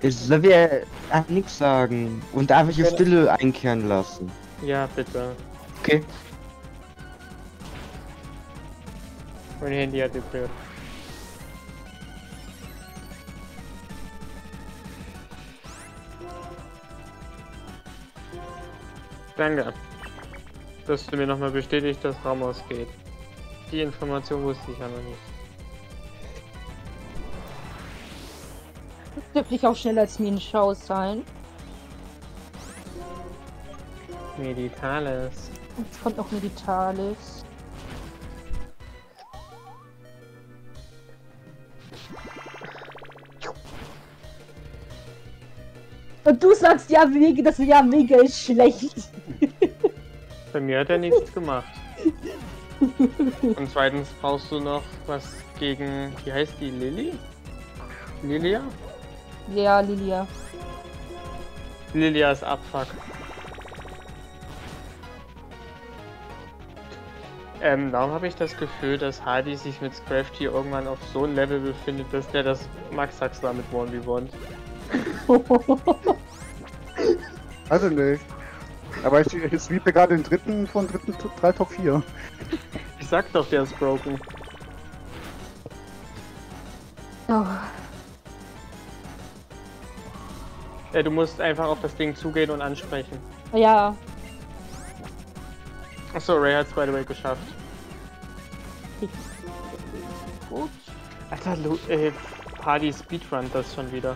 Speaker 4: Ich soll wir äh, nichts sagen und einfach hier. Stille einkehren lassen.
Speaker 3: Ja, bitte.
Speaker 4: Okay.
Speaker 3: Mein Handy hat vibriert. Danke. Dass du mir nochmal bestätigt, dass Ramos geht. Die Information wusste ich ja noch nicht.
Speaker 2: Dürfte ich auch schneller als Minenschau sein.
Speaker 3: Meditales.
Speaker 2: Jetzt kommt noch Meditalis. Und du sagst ja, Wege, das ja mega ist schlecht.
Speaker 3: Bei mir hat er nichts gemacht. Und zweitens brauchst du noch was gegen, wie heißt die, Lilly? Lilia?
Speaker 2: Ja, Lilia.
Speaker 3: Lilia ist Abfuck. Ähm, darum habe ich das Gefühl, dass Hardy sich mit Scrafty irgendwann auf so ein Level befindet, dass der das Max-Hax damit 1v1. [laughs]
Speaker 1: Also nicht. Aber ich, ich sweepe gerade den dritten von dritten Top- drei Top 4.
Speaker 3: Ich sag doch, der ist broken.
Speaker 2: Oh.
Speaker 3: Äh, du musst einfach auf das Ding zugehen und ansprechen.
Speaker 2: Ja,
Speaker 3: Achso, Ray hat's by the way geschafft.
Speaker 2: gut.
Speaker 3: Alter, Lu äh, Hardy speedrun das schon wieder.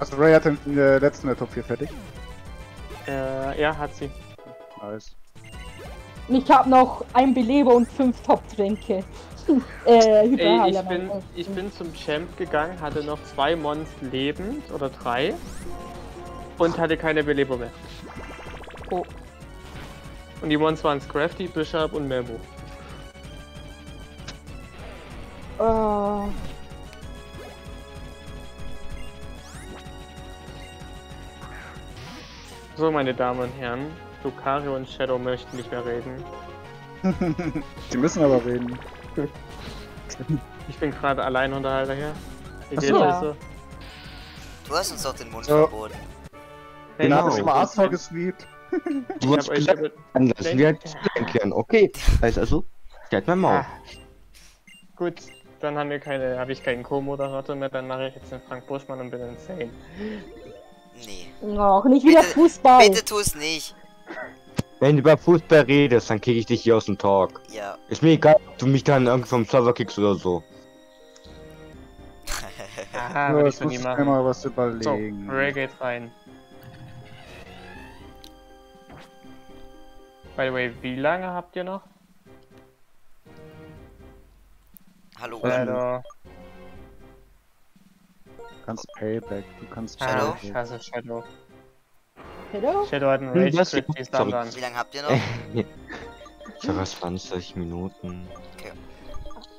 Speaker 1: Also Ray hat den äh, letzten der Top 4 fertig.
Speaker 3: Äh, ja, hat sie.
Speaker 1: Nice.
Speaker 2: Ich habe noch ein Beleber und fünf Top-Tränke. äh,
Speaker 3: Ey, ich bin, ich bin zum Champ gegangen, hatte noch zwei Mons lebend oder drei und hatte keine Beleber mehr.
Speaker 2: Oh.
Speaker 3: Und die Mons waren Scrafty, Bishop und Memo.
Speaker 2: Oh.
Speaker 3: So, meine Damen und Herren, Lucario und Shadow möchten nicht mehr reden. [laughs]
Speaker 1: Sie müssen aber reden.
Speaker 3: Ich bin gerade Alleinunterhalter hier. Wie
Speaker 1: Ach so.
Speaker 3: so?
Speaker 5: Du hast uns doch den Mund
Speaker 1: So.
Speaker 5: verboten.
Speaker 3: Hey,
Speaker 1: Den
Speaker 3: ich
Speaker 1: habe
Speaker 3: hab
Speaker 1: ich
Speaker 3: euch-
Speaker 1: schon mal Arthur gesweept.
Speaker 4: Du
Speaker 3: Ich
Speaker 4: hast gesagt, dann lassen wir halt. Okay. Heißt also, stellt mal Maul.
Speaker 3: Ah. Gut, dann haben wir keine, habe ich keinen Co-Moderator mehr, dann mache ich jetzt den Frank Buschmann und bin insane.
Speaker 5: Nee.
Speaker 2: Och, nicht wieder
Speaker 5: Bitte-
Speaker 2: Fußball.
Speaker 5: Bitte tu es nicht.
Speaker 4: Wenn du über Fußball redest, dann kick ich dich hier aus dem Talk.
Speaker 5: Ja.
Speaker 4: Ist mir egal, ob du mich dann irgendwie vom Server kickst oder so.
Speaker 3: Aha,
Speaker 1: Ja,
Speaker 3: ich so
Speaker 1: muss
Speaker 3: nie
Speaker 1: ich mir
Speaker 3: machen.
Speaker 1: mal was
Speaker 3: So,
Speaker 1: überlegen.
Speaker 3: Ray geht rein. By the way, wie lange habt ihr noch?
Speaker 5: Hallo.
Speaker 1: Du kannst Payback, du kannst
Speaker 5: Shadow?
Speaker 3: Ah, ich hasse Shadow.
Speaker 2: Hello?
Speaker 3: Shadow hat einen Rage
Speaker 4: was?
Speaker 3: Crit, die ist dann.
Speaker 5: Wie lange habt ihr noch? [laughs]
Speaker 4: Circa 20 Minuten.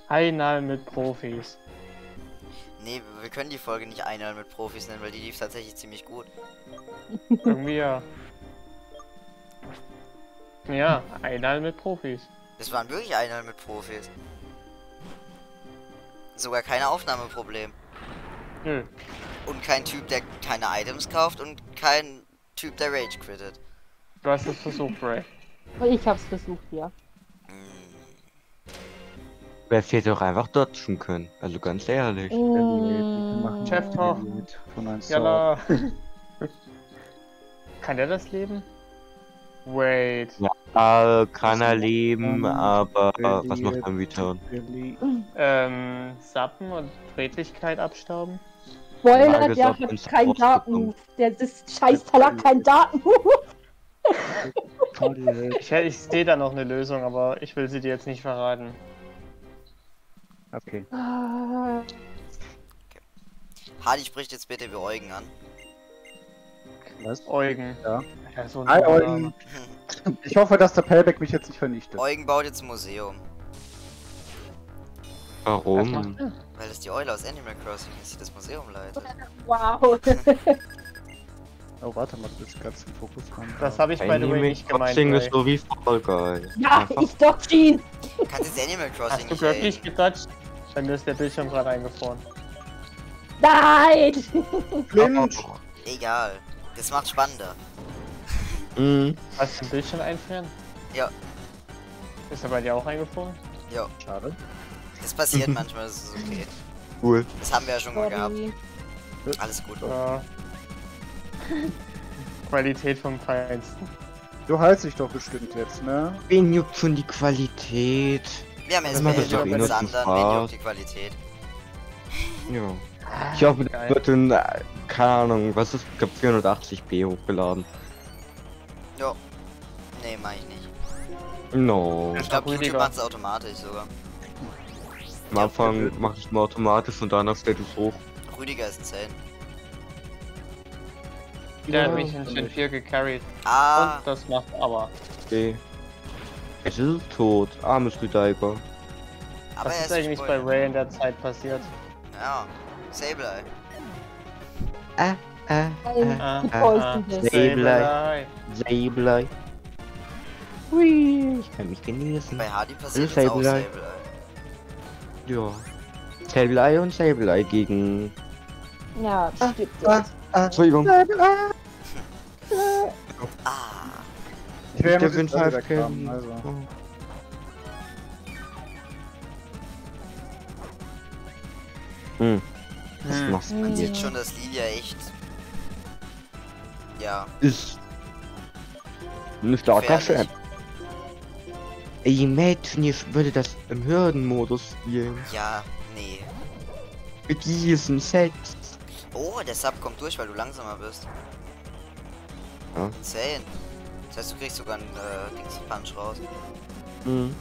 Speaker 3: Einmal mit Profis.
Speaker 5: Nee, wir können die Folge nicht einmal mit Profis nennen, weil die lief tatsächlich ziemlich gut.
Speaker 3: Irgendwie ja. Ja, einmal mit Profis.
Speaker 5: Das waren wirklich einmal mit Profis. Sogar kein Aufnahmeproblem.
Speaker 3: Nö.
Speaker 5: Und kein Typ, der keine Items kauft und kein Typ, der Rage crittet.
Speaker 3: Du hast es versucht, Ray.
Speaker 2: Ich hab's versucht, ja.
Speaker 5: Hm.
Speaker 4: Wer hätte auch einfach dodgen können. Also ganz ehrlich.
Speaker 2: Mm.
Speaker 3: Chef Talk.
Speaker 1: Von 1 zu
Speaker 3: Jalla. Kann der das leben? Wait.
Speaker 4: Äh, kann er leben,
Speaker 1: Ähm,
Speaker 4: aber äh, was macht er wieder?
Speaker 1: Billy.
Speaker 3: Ähm, Sappen und Redlichkeit abstauben?
Speaker 2: Spoiler, der hat keinen
Speaker 4: rausgekommen.
Speaker 2: Daten. Der ist scheiß Talak kein Daten.
Speaker 1: Elliot.
Speaker 3: Ich, ich sehe da noch eine Lösung, aber ich will sie dir jetzt nicht verraten.
Speaker 1: Okay.
Speaker 2: Ah,
Speaker 5: Hardy spricht jetzt bitte wie Eugen an.
Speaker 1: Was?
Speaker 3: Eugen.
Speaker 1: Ja.
Speaker 3: ja so ein
Speaker 1: Hi, Eugen. [laughs] Ich hoffe, dass der Payback mich jetzt nicht vernichtet.
Speaker 5: Eugen baut jetzt ein Museum,
Speaker 4: Warum?
Speaker 5: weil es die Eule aus Animal Crossing ist, die das Museum leitet.
Speaker 2: wow. [laughs]
Speaker 1: Oh, warte mal, bis ich ganz zum Fokus komme.
Speaker 3: Das habe ich by the way
Speaker 4: Animal
Speaker 3: nicht gemeint.
Speaker 4: Crossing ist so wie Fall Guys.
Speaker 2: ja,
Speaker 4: Einfach
Speaker 2: ich doch ihn.
Speaker 5: Du kannst jetzt Animal Crossing
Speaker 3: Hast du
Speaker 5: nicht
Speaker 3: wirklich gedodged? Dann ist der Bildschirm gerade eingefroren.
Speaker 2: Nein.
Speaker 1: Clinch!
Speaker 5: Egal. Das macht spannender.
Speaker 4: Mhm.
Speaker 3: Hast du den Bildschirm einfrieren?
Speaker 5: Ja.
Speaker 3: Ist er bei dir auch eingefroren?
Speaker 5: Ja,
Speaker 1: Schade.
Speaker 5: Das passiert manchmal, das ist okay.
Speaker 4: Cool.
Speaker 5: Das haben wir ja schon mal gehabt. Alles gut.
Speaker 3: Ja. [laughs] Qualität vom Feinsten.
Speaker 1: Du heißt dich doch bestimmt jetzt, ne?
Speaker 4: Wen juckt schon die Qualität?
Speaker 5: Wir haben
Speaker 3: das doch
Speaker 5: mit
Speaker 4: Spaß.
Speaker 5: wen juckt die Qualität?
Speaker 4: Ja. Ich hoffe, das wird in, keine Ahnung, was ist, ich glaube 480p hochgeladen.
Speaker 5: Ja. Nee, mach ich nicht.
Speaker 4: No.
Speaker 5: Ich glaube, YouTube
Speaker 3: Rüdiger.
Speaker 5: macht es automatisch sogar.
Speaker 4: Am Anfang macht es mal automatisch und danach stellt es hoch.
Speaker 5: Rüdiger ist insane.
Speaker 3: Der hat
Speaker 4: Ja,
Speaker 3: mich in Gen 4 gecarried.
Speaker 5: Ah,
Speaker 3: Und das macht aber.
Speaker 4: Okay. Jetzt ist es tot. Armes Rüdiger.
Speaker 5: aber
Speaker 3: Was ist eigentlich bei. Ray in der Zeit passiert?
Speaker 5: Ja. Sableye.
Speaker 4: Äh, äh,
Speaker 3: Ah,
Speaker 4: ah, ah.
Speaker 3: Sableye.
Speaker 4: Sableye. Hui, ich kann mich genießen.
Speaker 5: Bei Hardy passiert
Speaker 4: Ist
Speaker 5: jetzt auch
Speaker 4: Sableye.
Speaker 5: Sableye.
Speaker 4: Ja. Sableye und Sableye gegen.
Speaker 2: Ja, stimmt.
Speaker 1: ah.
Speaker 4: Entschuldigung.
Speaker 5: Ah.
Speaker 1: Ich werde jetzt alle
Speaker 4: Five Cam.
Speaker 1: also.
Speaker 4: Hm. Was
Speaker 3: Hm.
Speaker 4: machst
Speaker 5: Man sieht schon, dass Lilia echt. Ja.
Speaker 4: Ist. Ein starker
Speaker 5: Gefährlich.
Speaker 4: Ey, Mädchen, ich würde das im Hürdenmodus spielen.
Speaker 5: Ja, nee.
Speaker 4: Mit diesen Sets.
Speaker 5: Oh, der Sub kommt durch, weil du langsamer bist.
Speaker 4: Ja.
Speaker 5: Insane. Das heißt, du kriegst sogar einen äh, Dings Punch raus.
Speaker 4: Hm.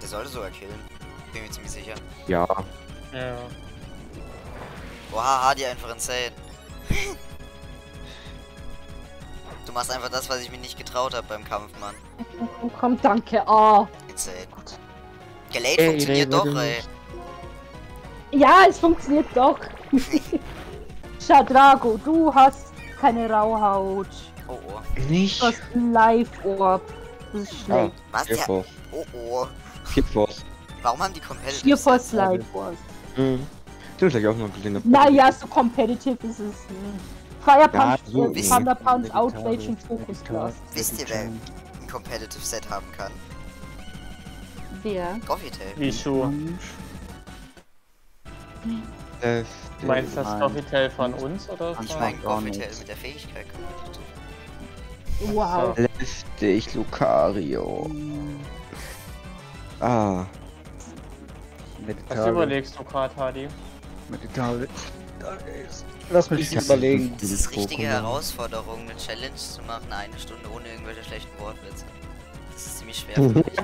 Speaker 5: Der sollte sogar killen. Bin mir ziemlich sicher.
Speaker 4: Ja.
Speaker 3: Ja.
Speaker 5: Oha, Hardy einfach insane. [laughs] du machst einfach das, was ich mir nicht getraut habe beim Kampf, Mann.
Speaker 2: Komm, danke. Oh.
Speaker 5: Insane. Gelate
Speaker 4: Ey,
Speaker 5: funktioniert
Speaker 4: Ray,
Speaker 5: doch, ey.
Speaker 2: Ja, es funktioniert doch. [laughs] Shadrago, du hast keine Rauhaut.
Speaker 5: Oh oh.
Speaker 4: Nicht.
Speaker 2: Du hast einen Live-Orb. Das ist
Speaker 4: Ah,
Speaker 2: schlecht.
Speaker 5: Was?
Speaker 4: Vier
Speaker 5: Der...
Speaker 4: Force.
Speaker 5: Oh oh.
Speaker 4: Vier Force.
Speaker 5: Warum haben die Competitive
Speaker 2: Vier Force
Speaker 5: Sets?
Speaker 2: Live-Orb.
Speaker 4: Hm. Den hab ich auch noch gesehen.
Speaker 2: Naja, so competitive ist es nicht. Fire
Speaker 4: Ja,
Speaker 2: Punch,
Speaker 4: so
Speaker 2: äh,
Speaker 5: ist-
Speaker 2: Thunder Punch, Outrage und Focus Blast.
Speaker 5: Wisst ihr, wer ein Competitive Set haben kann?
Speaker 2: Wer?
Speaker 5: Goffitail.
Speaker 3: Wie Schuh.
Speaker 4: Äh,
Speaker 3: Du meinst das. Coffee von uns oder
Speaker 1: Ich
Speaker 5: Ich
Speaker 3: von...
Speaker 5: meine
Speaker 1: nichts.
Speaker 5: mit der Fähigkeit.
Speaker 2: Wow.
Speaker 4: Lästig, Lucario. Ah.
Speaker 3: Was überlegst du gerade, Hardy?
Speaker 1: Meditale. Lass mich
Speaker 4: Ich hab-
Speaker 1: überlegen.
Speaker 5: Das ist richtige
Speaker 4: Pokémon.
Speaker 5: Herausforderung, eine Challenge zu machen, eine Stunde ohne irgendwelche schlechten Wortwitze. Das ist ziemlich schwer für mich. [laughs]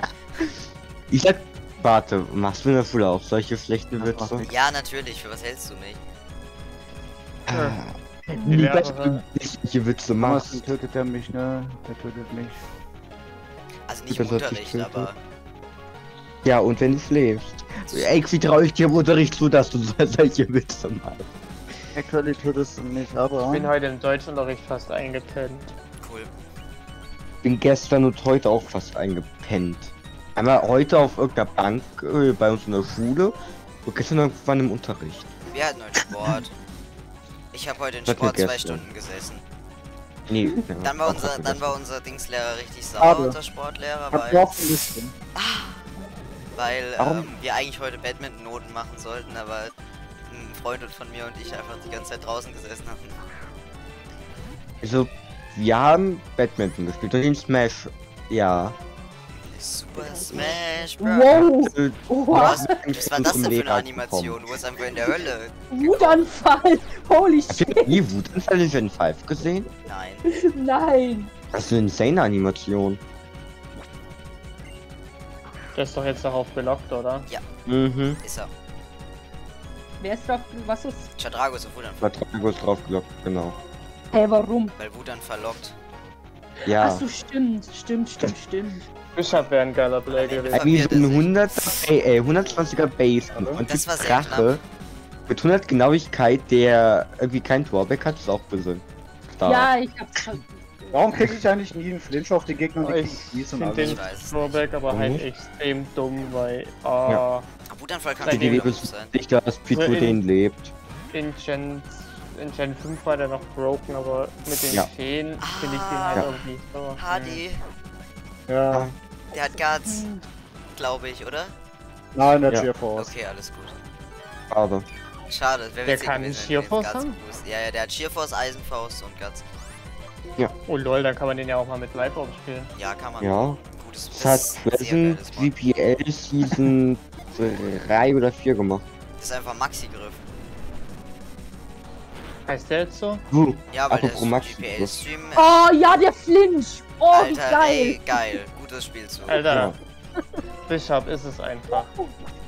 Speaker 4: Ich sag, warte, machst du in der Schule auch solche schlechten Witze?
Speaker 5: Ja, natürlich, für was hältst du mich?
Speaker 4: Ah.
Speaker 3: Die
Speaker 4: weißt du nicht, welche Witze machst?
Speaker 1: Marcel tötet er mich, ne? Der tötet mich.
Speaker 5: Also nicht
Speaker 4: Das
Speaker 5: im Unterricht, aber.
Speaker 4: Ja, und wenn du schläfst. Ey, wie traue ich dir im Unterricht zu, dass du so- [laughs] solche Witze machst?
Speaker 1: Actually tötest du mich, aber.
Speaker 3: Ich bin heute im Deutschunterricht fast eingepennt.
Speaker 5: Cool.
Speaker 4: bin gestern und heute auch fast eingepennt. Einmal heute auf irgendeiner Bank äh, bei uns in der Schule und gestern irgendwann im Unterricht.
Speaker 5: Wir hatten heute Sport. Ich habe heute in Sport zwei
Speaker 4: gestern.
Speaker 5: Stunden gesessen.
Speaker 4: Nee, ja,
Speaker 5: Dann war unser, dann war unser Dingslehrer richtig sauer,
Speaker 1: Schade.
Speaker 5: unser Sportlehrer, weil,
Speaker 1: bisschen.
Speaker 5: weil ähm, wir eigentlich heute Badminton-Noten machen sollten, aber ein Freund von mir und ich einfach die ganze Zeit draußen gesessen haben.
Speaker 4: Also, wir haben Badminton gespielt und den Smash. Ja.
Speaker 5: Super Smash Bros.
Speaker 2: Wow! Oha!
Speaker 5: Was, was war das denn für eine Animation? Du warst einfach in der Hölle.
Speaker 2: Wutanfall! [laughs] Holy
Speaker 4: Habt ihr
Speaker 2: shit!
Speaker 4: nie Wutanfall in Gen 5 gesehen?
Speaker 5: Nein. [laughs]
Speaker 2: Nein!
Speaker 4: Das ist eine insane Animation.
Speaker 3: Der ist doch jetzt darauf gelockt, oder?
Speaker 4: Mhm.
Speaker 5: Ist er.
Speaker 2: Wer ist drauf? Was ist?
Speaker 5: Chadrago ist auf Wutanfall,
Speaker 4: Vertrago ist draufgelockt, genau.
Speaker 2: Hä, warum?
Speaker 5: weil Wutanfall lockt.
Speaker 4: Ja.
Speaker 2: Achso, stimmt, stimmt, stimmt, stimmt.
Speaker 3: Bishop wäre ein geiler Play gewesen.
Speaker 4: So ein 100er, Ba- äh, 120er Base und
Speaker 5: Das war
Speaker 4: Drache mit 100 Genauigkeit, der irgendwie kein Drawback hat, ist auch böse.
Speaker 2: Ja, ich hab's ver-
Speaker 1: Warum kriege ich eigentlich nie einen Flinch auf die Gegner
Speaker 3: Ich finde den Drawback aber halt extrem dumm, weil ah,
Speaker 5: Wutanfall kann
Speaker 3: Bei
Speaker 5: schon sein.
Speaker 4: nicht, dass Pitu
Speaker 3: Nur in-
Speaker 4: den lebt.
Speaker 3: in Gen in Gen 5 war der noch broken, aber mit den
Speaker 4: Ja.
Speaker 3: Feen finde ich den halt
Speaker 4: Ja.
Speaker 3: irgendwie so.
Speaker 5: Hardy,
Speaker 1: Ja.
Speaker 5: der hat Guards, glaube ich, oder?
Speaker 1: Nein, der
Speaker 4: Ja.
Speaker 1: Cheer Force.
Speaker 5: Okay, alles gut.
Speaker 4: Aber
Speaker 5: Schade, wer
Speaker 3: Der kann Shearforce haben?
Speaker 5: Ja, ja, der hat Shearforce, Eisenfaust und Guts.
Speaker 3: Oh lol, dann kann man den ja auch mal mit Vibe spielen.
Speaker 5: Ja, kann man.
Speaker 4: ja,
Speaker 5: Gutes,
Speaker 4: es
Speaker 5: das
Speaker 4: hat Present. VPL Season 3 oder 4 gemacht.
Speaker 5: Das ist einfach Maxi-Griff.
Speaker 3: Heißt der jetzt so?
Speaker 4: Uh,
Speaker 5: Ja, weil der
Speaker 4: Apropos Maxi
Speaker 5: GPL-Stream.
Speaker 2: Oh ja, der Flinch! Oh, wie
Speaker 5: Alter,
Speaker 2: geil!
Speaker 5: ey, geil. Gutes Spielzug.
Speaker 3: Alter,
Speaker 4: Ja.
Speaker 3: Bishop ist es einfach.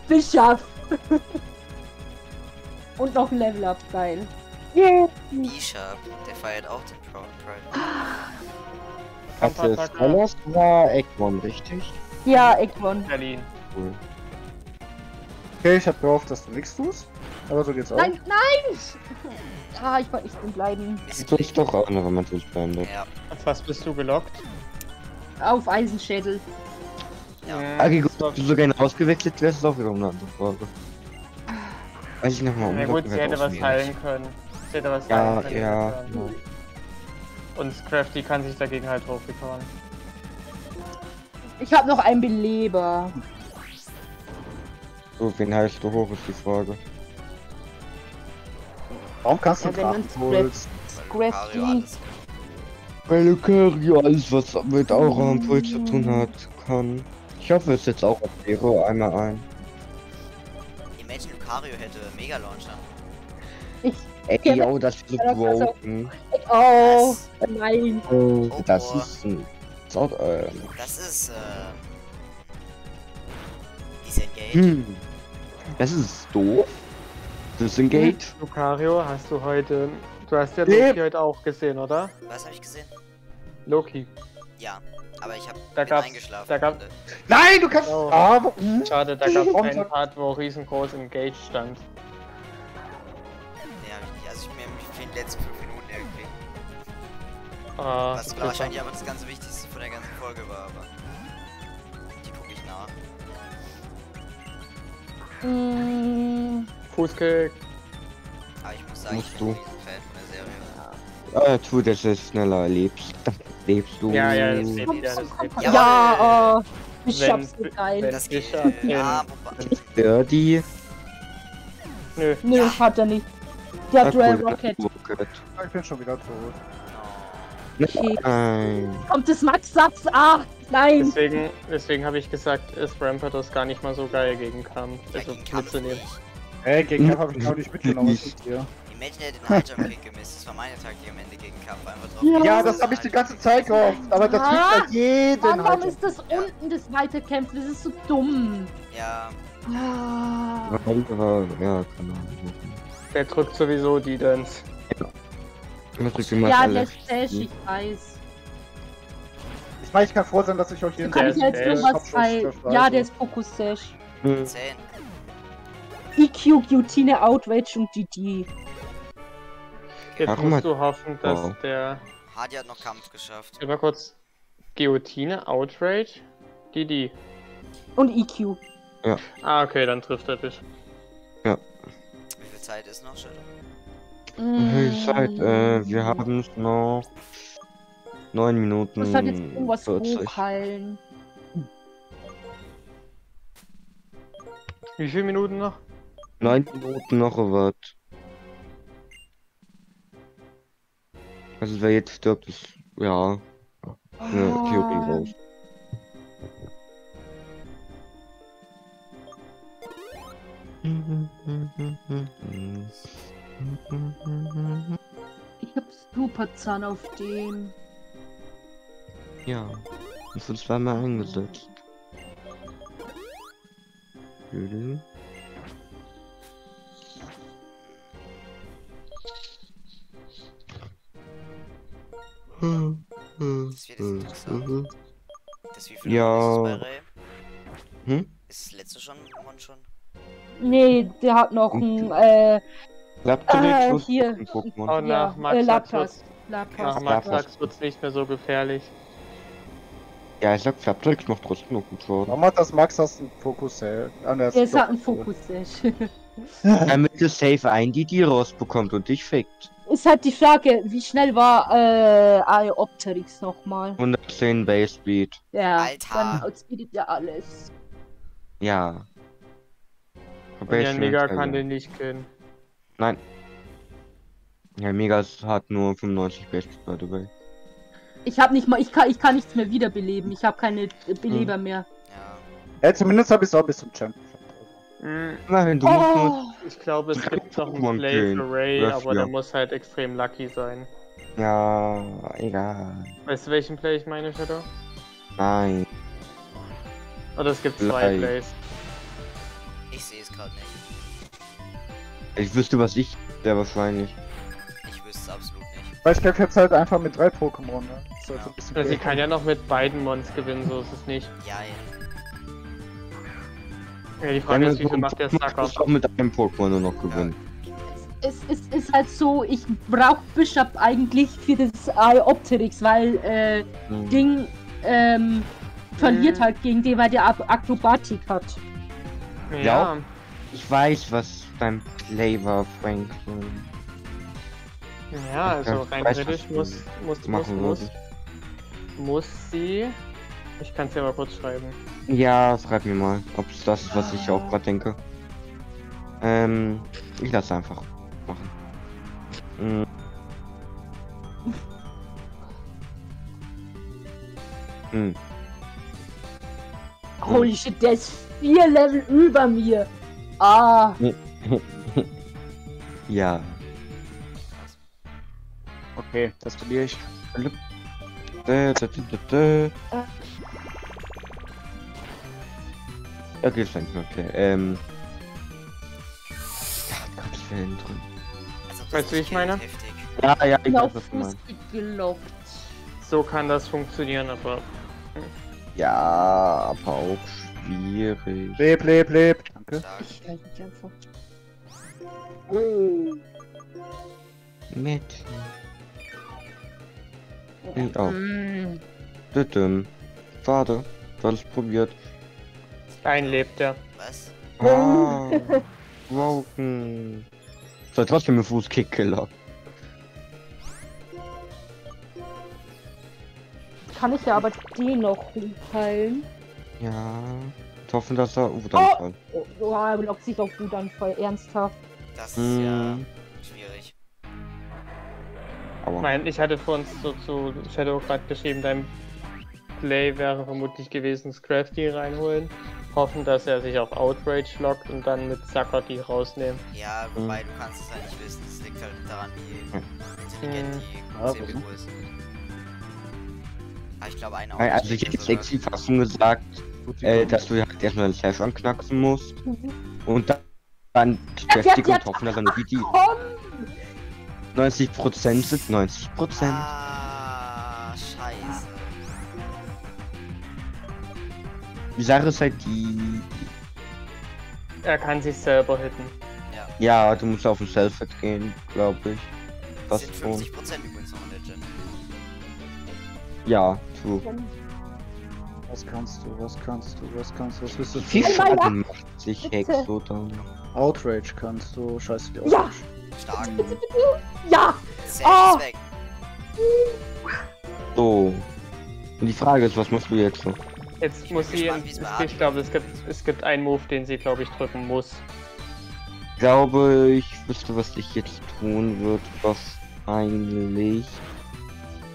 Speaker 2: Bishop! Und noch ein Level Up, geil.
Speaker 5: E-Sharp, der feiert auch den Pro Pride.
Speaker 4: Hatte
Speaker 3: Kampfattacke.
Speaker 4: Scholars war Eggmon, richtig?
Speaker 2: Ja, Eggmon.
Speaker 3: Berlin.
Speaker 4: Cool.
Speaker 1: Okay, ich hab gehofft, dass du nichts tust. Aber so geht's auch.
Speaker 2: Nein, nein! [laughs] Ah, ich wollte nicht drin bleiben.
Speaker 4: Das ist doch auch noch, wenn man es beendet.
Speaker 5: Ja,
Speaker 3: Auf was bist du gelockt?
Speaker 2: Auf Eisenschädel.
Speaker 5: ja.
Speaker 4: Okay, gut,
Speaker 3: ist doch-
Speaker 4: ob du sogar ihn ausgewechselt wärst, ist auch wieder eine andere Frage. Weiß ich nochmal
Speaker 3: Na gut, sie hätte was heilen können. Sie hätte was
Speaker 4: Ja,
Speaker 3: heilen können.
Speaker 4: ja.
Speaker 3: ja. Und Scrafty kann sich dagegen halt hochrecovern.
Speaker 2: Ich habe noch einen Beleber.
Speaker 4: So, wen heilst du hoch, ist die Frage.
Speaker 1: Warum kannst du
Speaker 2: Ja,
Speaker 5: alles.
Speaker 4: Weil Lucario alles, was mit Aura und Puls zu tun hat, kann. Ich hoffe, es setzt auch auf Zero einmal ein.
Speaker 5: Imagine Lucario hätte Mega Launcher.
Speaker 4: Ey,
Speaker 2: Ja,
Speaker 4: yo, das ist so broken.
Speaker 2: Oh, nein.
Speaker 4: Oh,
Speaker 5: Oh,
Speaker 4: das ist ein... Äh,
Speaker 5: Das ist, äh. Disengage.
Speaker 4: hm. Das ist doof. Disengage.
Speaker 3: Lucario, hast du heute. Du hast ja
Speaker 1: Nee.
Speaker 3: Loki heute auch gesehen, oder?
Speaker 5: Was habe ich gesehen?
Speaker 3: Loki.
Speaker 5: Ja, aber ich hab
Speaker 3: Da
Speaker 5: bin
Speaker 3: gab's-
Speaker 5: eingeschlafen.
Speaker 3: da gab-.
Speaker 1: Nein, du kannst.
Speaker 3: Oh.
Speaker 1: Hm?
Speaker 3: Schade, da gab es einen Part, wo riesengroß Engage stand.
Speaker 5: Nee, hab ich nicht. Also ich mir für die letzten 5 Minuten irgendwie.
Speaker 3: Ah,
Speaker 5: Was wahrscheinlich aber das ganz Wichtigste von der ganzen Folge war, aber.
Speaker 2: Mm,
Speaker 3: Fußkick.
Speaker 5: Aber ich muss sagen,
Speaker 4: Musst
Speaker 5: ich bin
Speaker 4: du.
Speaker 5: Riesenfan von der Serie.
Speaker 4: Ah, tu, dass du es schneller lebst. Dann [laughs] lebst du.
Speaker 3: Ja, ja, das lebt
Speaker 2: komm,
Speaker 3: wieder.
Speaker 5: Ja,
Speaker 2: Ja, oh.
Speaker 3: Wenn-
Speaker 2: Bishop so geil.
Speaker 3: wenn-
Speaker 5: Das
Speaker 3: ich
Speaker 5: geht. Ja, wobei.
Speaker 4: Dirty.
Speaker 3: Nö.
Speaker 2: Nö,
Speaker 5: Ja.
Speaker 2: hat er nicht. Der
Speaker 4: Ah,
Speaker 2: hat Dual Rocket.
Speaker 4: Rocket.
Speaker 1: Ich bin schon wieder tot.
Speaker 2: Okay.
Speaker 4: Nein.
Speaker 2: Kommt das Max-Satz? Ah, nein.
Speaker 3: Deswegen, deswegen habe ich gesagt, ist Rampardos gar nicht mal so geil gegen Kampf.
Speaker 5: Ja,
Speaker 3: Also
Speaker 5: gegen Kampf
Speaker 3: mitzunehmen.
Speaker 5: nicht.
Speaker 1: Ey, gegen
Speaker 4: Hm.
Speaker 1: Kampf hab ich auch nicht mitgenommen. Was ist hier?
Speaker 5: Imagine, er hätte den Highjump-Kick gemisst. Das war meine Taktik am Ende gegen Kampf. Einfach drauf.
Speaker 2: Ja.
Speaker 1: Ja, das habe ich die ganze Zeit gehofft. Aber das
Speaker 2: Ah.
Speaker 1: hilft ja jeden
Speaker 2: Mann, warum
Speaker 1: halt.
Speaker 2: ist das unten, das Weiterkämpfen? Das ist so dumm.
Speaker 5: Ja,
Speaker 2: Ah.
Speaker 4: Aber, ja, keine Ahnung.
Speaker 3: Der drückt sowieso die Dance.
Speaker 4: Immer
Speaker 2: Ja, der Sash, ich weiß.
Speaker 1: Ich kann froh sein, dass ich euch hier
Speaker 2: kann
Speaker 3: Der
Speaker 2: ich
Speaker 3: ist
Speaker 2: jetzt
Speaker 3: Sash.
Speaker 2: nur was
Speaker 1: Kopfschuss
Speaker 2: bei. Ja, der ist Fokus Sash.
Speaker 4: Hm.
Speaker 5: 10.
Speaker 2: EQ, Guillotine, Outrage und GG.
Speaker 3: Jetzt
Speaker 4: Warum
Speaker 3: musst du hoffen, dass
Speaker 4: Wow.
Speaker 3: der.
Speaker 5: Hardy hat noch Kampf geschafft.
Speaker 3: Immer kurz. Guillotine, Outrage, DD.
Speaker 2: Und EQ.
Speaker 3: Ah, okay, dann trifft er dich.
Speaker 5: Wie viel Zeit ist noch, Shadow?
Speaker 4: Hey, Zeit,
Speaker 2: Mm.
Speaker 4: äh, wir haben es noch 9 Minuten.
Speaker 2: muss halt jetzt irgendwas
Speaker 4: 40.
Speaker 2: hochheilen.
Speaker 3: Wie viele Minuten noch?
Speaker 4: 9 Minuten noch was. Also wer jetzt stirbt, ist ja eine Theorie
Speaker 2: Ah.
Speaker 4: raus.
Speaker 2: Ich hab Superzahn auf dem.
Speaker 4: Ja, es wird zweimal eingesetzt. Dödel.
Speaker 5: Das wird interessant. Das wie viel
Speaker 4: Ja.
Speaker 5: ist bei Ray?
Speaker 4: Hm?
Speaker 5: Ist das letzte schon Mon schon?
Speaker 2: Nee, der hat noch ein, äh,
Speaker 4: Raptorix
Speaker 2: äh,
Speaker 4: und
Speaker 2: hier.
Speaker 4: ein Pokémon.
Speaker 3: Oh, nach Max
Speaker 2: äh,
Speaker 3: Lachs
Speaker 2: Lapras.
Speaker 3: Nach
Speaker 2: Lapras.
Speaker 3: Max
Speaker 4: Lapras.
Speaker 3: Wird's nicht mehr so gefährlich.
Speaker 4: Ja, ich sag, Raptorix macht trotzdem noch gut Schaden.
Speaker 1: Warum hat das Max aus dem Fokus äh, an der
Speaker 2: Der hat einen
Speaker 1: Stock-
Speaker 2: Fokus.
Speaker 4: Damit du [laughs] safe ein die rausbekommt und dich fickt.
Speaker 2: Ist halt die Frage, wie schnell war äh, Aeopteryx nochmal?
Speaker 4: 110 Base Speed.
Speaker 2: Ja,
Speaker 5: Alter.
Speaker 2: dann outspeedet ja alles.
Speaker 4: Ja.
Speaker 3: Und
Speaker 4: Base
Speaker 3: Mega kann
Speaker 4: also.
Speaker 3: den nicht killen.
Speaker 4: Nein. Ja, Megas hat nur 95 Base Speed, by the way.
Speaker 2: Ich hab nicht mal, ich kann, ich kann nichts mehr wiederbeleben. Ich habe keine Beleber mehr.
Speaker 5: Ja.
Speaker 1: Ja, zumindest habe ich es auch bis zum Champion.
Speaker 3: Hm,
Speaker 4: Nein, du musst nur...
Speaker 2: Oh,
Speaker 3: Ich glaube, es gibt noch einen Play
Speaker 4: killen.
Speaker 3: für Ray,
Speaker 4: Oder
Speaker 3: aber der muss halt extrem lucky sein.
Speaker 4: Ja, egal.
Speaker 3: Weißt du, welchen Play ich meine, Shadow?
Speaker 4: Nein.
Speaker 3: Oder es gibt zwei
Speaker 4: Play.
Speaker 3: Plays.
Speaker 5: Ich sehe es gerade nicht.
Speaker 4: Ich wüsste, was ich sehr wahrscheinlich.
Speaker 5: Ich wüsste es absolut nicht.
Speaker 1: Weil ich kämpfe jetzt halt einfach mit drei Pokémon. Ne? So ein bisschen
Speaker 3: Also sie kann ja noch mit beiden Mons gewinnen, so ist es nicht.
Speaker 5: Ja,
Speaker 3: Ja, die Frage
Speaker 4: Wenn
Speaker 3: ist, wie viel macht der
Speaker 4: musst du auch mit einem Pokémon nur noch gewinnen.
Speaker 2: es, es ist halt so, ich brauche Bishop eigentlich für das Aeopteryx, weil äh,
Speaker 4: Hm.
Speaker 2: Ding ähm, verliert
Speaker 3: Mhm.
Speaker 2: halt gegen den, weil der Akrobatik hat.
Speaker 3: Ja,
Speaker 4: Ich weiß, was dein Play war, Franklin.
Speaker 3: ja, also rein theoretisch muss, muss, muss,
Speaker 4: machen
Speaker 3: muss. Muss sie. Ich kann es ja mal kurz schreiben.
Speaker 4: Ja, schreib mir mal, ob es das ist, was ich auch gerade denke. Ähm, ich lasse einfach machen. Hm. Hm.
Speaker 2: Holy shit, der ist vier Level über mir. Ah, [laughs]
Speaker 4: Ja.
Speaker 1: Okay, das verliere ich.
Speaker 4: Dä, dä, dä. Okay, ist nicht mehr okay. Ähm. Ja, Gottes Willen drin.
Speaker 5: Als ob das
Speaker 3: Weißt du, wie ich meine?
Speaker 5: Heftig.
Speaker 4: Ja, ja, ich du
Speaker 2: Fuß
Speaker 4: meinst.
Speaker 2: gelockt.
Speaker 3: So kann das funktionieren, aber
Speaker 4: Ja, aber auch schwierig.
Speaker 1: Leb, leb, leb. Danke.
Speaker 2: Ich weiß nicht einfach.
Speaker 4: Mit. Ich auch.
Speaker 2: Mm.
Speaker 4: Düdüm. Schade. Du hast es probiert.
Speaker 3: ein lebt er.
Speaker 5: Was?
Speaker 4: Ah. [laughs] Broken. Soll trotzdem mit Fußkick killer.
Speaker 2: Kann ich ja aber den noch hochheilen.
Speaker 4: Ja. Ich hoffe, dass er Wutanfall.
Speaker 2: Oh, oh, er lockt sich auf Wutanfall, ernsthaft.
Speaker 5: Das ist ja
Speaker 4: Hm.
Speaker 5: schwierig.
Speaker 4: Aber
Speaker 3: Nein, ich hatte vorhin so zu Shadow gerade geschrieben, dein Play wäre vermutlich gewesen, Scrafty reinholen, hoffen, dass er sich auf Outrage lockt und dann mit Sakati rausnehmen.
Speaker 5: Ja, wobei mhm. du kannst es halt nicht wissen, es liegt halt daran, wie intelligent
Speaker 3: hm.
Speaker 5: die CPU ist. Ah, ich glaube, ein
Speaker 4: also
Speaker 5: Outrage.
Speaker 4: Also,
Speaker 5: ich hätte
Speaker 4: sexy fast gesagt, äh, dass du halt erstmal einen Chef anknacksen musst mhm. und dann
Speaker 2: Scrafty
Speaker 4: und hoffen, dass er eine
Speaker 2: BT.
Speaker 4: 90 Prozent sind 90 Prozent.
Speaker 5: Ah, scheiße.
Speaker 4: Die Sache ist halt die.
Speaker 3: Er kann sich selber hitten.
Speaker 4: Ja, ja du musst auf den self gehen, glaube ich.
Speaker 5: Das sind 50 Prozent übrigens noch in der Gen.
Speaker 4: Ja, true.
Speaker 1: Was kannst du, was kannst du, was kannst du, was willst du?
Speaker 4: Viel Schaden macht sich Hex, oder?
Speaker 1: Outrage kannst du, scheiße, die Outrage. Ja.
Speaker 5: Stark. [laughs]
Speaker 2: Ja!
Speaker 5: Safe
Speaker 2: Oh.
Speaker 5: weg.
Speaker 4: So. Und die Frage ist, was musst du jetzt? so?
Speaker 3: Jetzt muss sie.
Speaker 5: gespannt,
Speaker 3: ich glaube, es gibt, es gibt einen Move, den sie, glaube ich, drücken muss.
Speaker 4: Ich glaube, ich wüsste, was ich jetzt tun würde. Wahrscheinlich.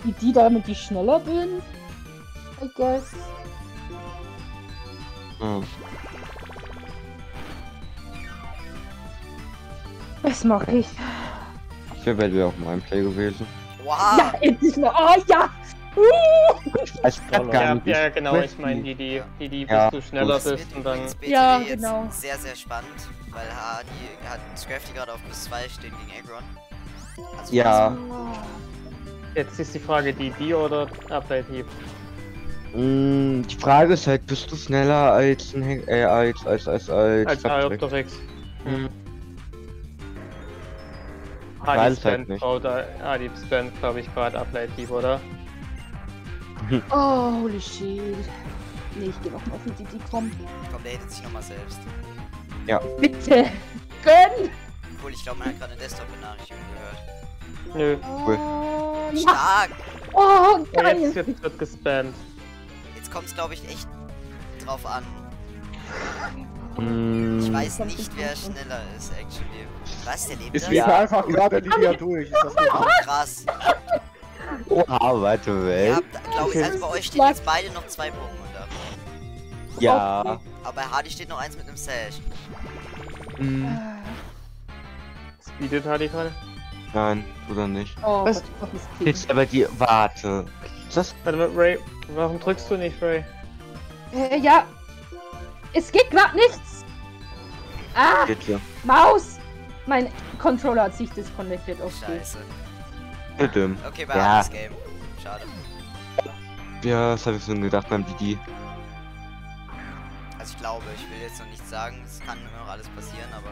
Speaker 2: Die, die damit die schneller bin? I guess.
Speaker 4: Ah.
Speaker 2: Was mache ich?
Speaker 4: Das wäre bei dir auch mein Play gewesen.
Speaker 5: Wow!
Speaker 2: Ja, endlich mal. Oh ja! Uh,
Speaker 4: Ich
Speaker 3: Ja,
Speaker 4: nicht.
Speaker 3: ja, genau, ich meine die, die, die, die
Speaker 4: Ja,
Speaker 3: bis du schneller
Speaker 5: Das
Speaker 3: bist und dann.
Speaker 2: Ja, genau.
Speaker 5: sehr, sehr spannend, weil Hardy hat Scrafty gerade auf plus 2 stehen gegen Agron. Also
Speaker 4: Ja.
Speaker 3: Jetzt ist die Frage, die die oder Update Heap?
Speaker 4: Mm, die Frage ist halt, bist du schneller als ein Hack- äh, als als als als,
Speaker 3: Als
Speaker 4: Subtract?
Speaker 3: Arctorix. Hardy
Speaker 4: Weiß halt
Speaker 3: oder Hardy Spend, glaube ich, gerade Heap, oder?
Speaker 2: oh, [laughs] holy shit. Nee, ich geh noch mal auf die die kommen.
Speaker 5: Komm, der hittet sich nochmal selbst.
Speaker 2: Bitte. [laughs] Gönn!
Speaker 5: Obwohl, ich glaube, man hat gerade eine Desktop-Benachrichtigung gehört.
Speaker 3: Nö.
Speaker 4: Cool.
Speaker 2: Oh, ja.
Speaker 5: Stark!
Speaker 2: oh
Speaker 3: Ja,
Speaker 2: geil.
Speaker 3: jetzt wird, wird gespammt.
Speaker 5: Jetzt kommt es, glaube ich, echt drauf an. [laughs] Ich weiß nicht, wer schneller ist, actually. Was, der lebt
Speaker 1: Ich
Speaker 5: das?
Speaker 1: fliege einfach gerade Lydia durch. Ist das?
Speaker 5: Oh, krass.
Speaker 4: Oha, warte,
Speaker 5: Ihr
Speaker 4: Welt.
Speaker 5: habt, glaube ich, also bei euch stehen jetzt beide noch zwei Pokémon da.
Speaker 4: Ja.
Speaker 5: Aber bei Hardy steht noch eins mit einem Sash.
Speaker 4: Mm,
Speaker 3: Speedet Hardy gerade?
Speaker 4: nein, tut er nicht.
Speaker 2: Oh,
Speaker 3: Was?
Speaker 2: Ist.
Speaker 4: Jetzt aber die. Warte. Ist das?
Speaker 3: Warte mal, Ray, warum drückst du nicht, Ray?
Speaker 2: Äh, ja. Es geht grad nichts. Ah,
Speaker 4: Bitte.
Speaker 2: Maus. Mein Controller hat sich disconnected. Okay.
Speaker 5: Scheiße.
Speaker 4: Bitte.
Speaker 5: Okay, bei
Speaker 4: Ja.
Speaker 5: Hardys Game. Schade.
Speaker 4: Ja, das habe ich schon gedacht beim Didi.
Speaker 5: Also ich glaube, ich will jetzt noch nichts sagen. Es kann immer noch alles passieren, aber,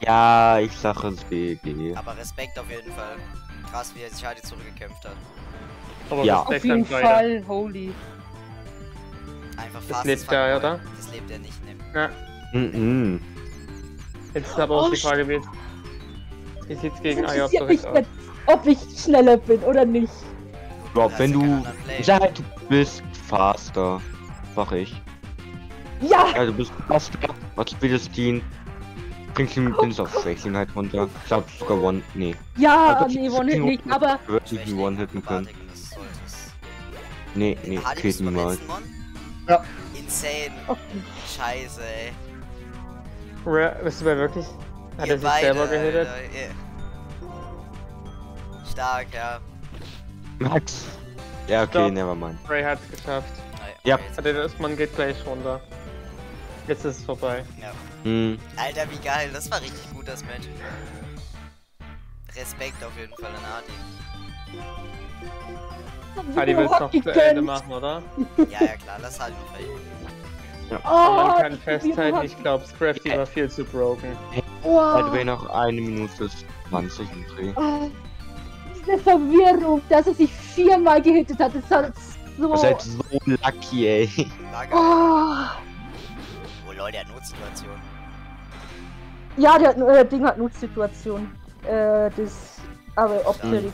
Speaker 4: Ja, ich sage es BG.
Speaker 5: aber Respekt auf jeden Fall. Krass, wie er sich Hardy zurückgekämpft hat.
Speaker 3: Aber
Speaker 4: Ja.
Speaker 3: Respekt
Speaker 2: Auf jeden. Fall, holy.
Speaker 5: Einfach
Speaker 3: Das
Speaker 5: fast
Speaker 3: lebt er, oder?
Speaker 5: Das lebt er nicht, ne.
Speaker 3: Ja.
Speaker 4: Mhm.
Speaker 3: Jetzt ist aber auch
Speaker 2: Oh,
Speaker 3: die Frage, wie, wie sieht's gegen
Speaker 2: mich
Speaker 3: aus?
Speaker 2: nicht, ob ich schneller bin oder nicht.
Speaker 4: Wenn
Speaker 5: ja keinen
Speaker 4: du. halt, du bist faster. Sag ich.
Speaker 2: Ja,
Speaker 4: Ja, du bist faster. Was bildest ihn? Bringst ihn bringst auf Schwächling halt runter. Ich glaub sogar One. Nee.
Speaker 2: ja,
Speaker 4: Aber
Speaker 2: nee, One-Hit nicht, aber
Speaker 4: Wirklich One-Hitten können.
Speaker 5: Das.
Speaker 4: Nee, nee, geht
Speaker 5: du
Speaker 4: niemals.
Speaker 5: letzten Mon?
Speaker 1: Ja.
Speaker 5: Insane. Scheiße, ey.
Speaker 3: Ray, bist du bei wirklich? Hat
Speaker 5: Ihr
Speaker 3: er sich selber gehittet?
Speaker 5: Ihr- Stark, ja.
Speaker 4: Max. Ja, okay,
Speaker 3: Stopp.
Speaker 4: nevermind.
Speaker 3: Ray hat's geschafft.
Speaker 4: Ja.
Speaker 5: okay,
Speaker 3: Warte, das man geht gleich runter. Jetzt ist es vorbei.
Speaker 5: ja.
Speaker 4: Hm.
Speaker 5: Alter, wie geil. Das war richtig gut, das Match. Respekt auf jeden Fall an Hardy.
Speaker 3: Hardy will's noch zu Ende machen, oder?
Speaker 5: Ja, ja, klar, lass Hardy noch fertig.
Speaker 2: Oh,
Speaker 3: man kann
Speaker 2: die
Speaker 3: festhalten, ich glaube, Scrafty war viel zu broken.
Speaker 4: The
Speaker 2: Oh,
Speaker 4: way, noch eine Minute 20 im Dreh.
Speaker 2: oh, diese Verwirrung, dass er sich viermal gehittet hat, ist halt so.
Speaker 4: Ihr seid so lucky, ey.
Speaker 5: War.
Speaker 2: Oh.
Speaker 5: Oh lol, der hat Notsituation.
Speaker 2: Ja, der hat, äh, Ding hat Notsituation. Äh, das. Aber Optrix.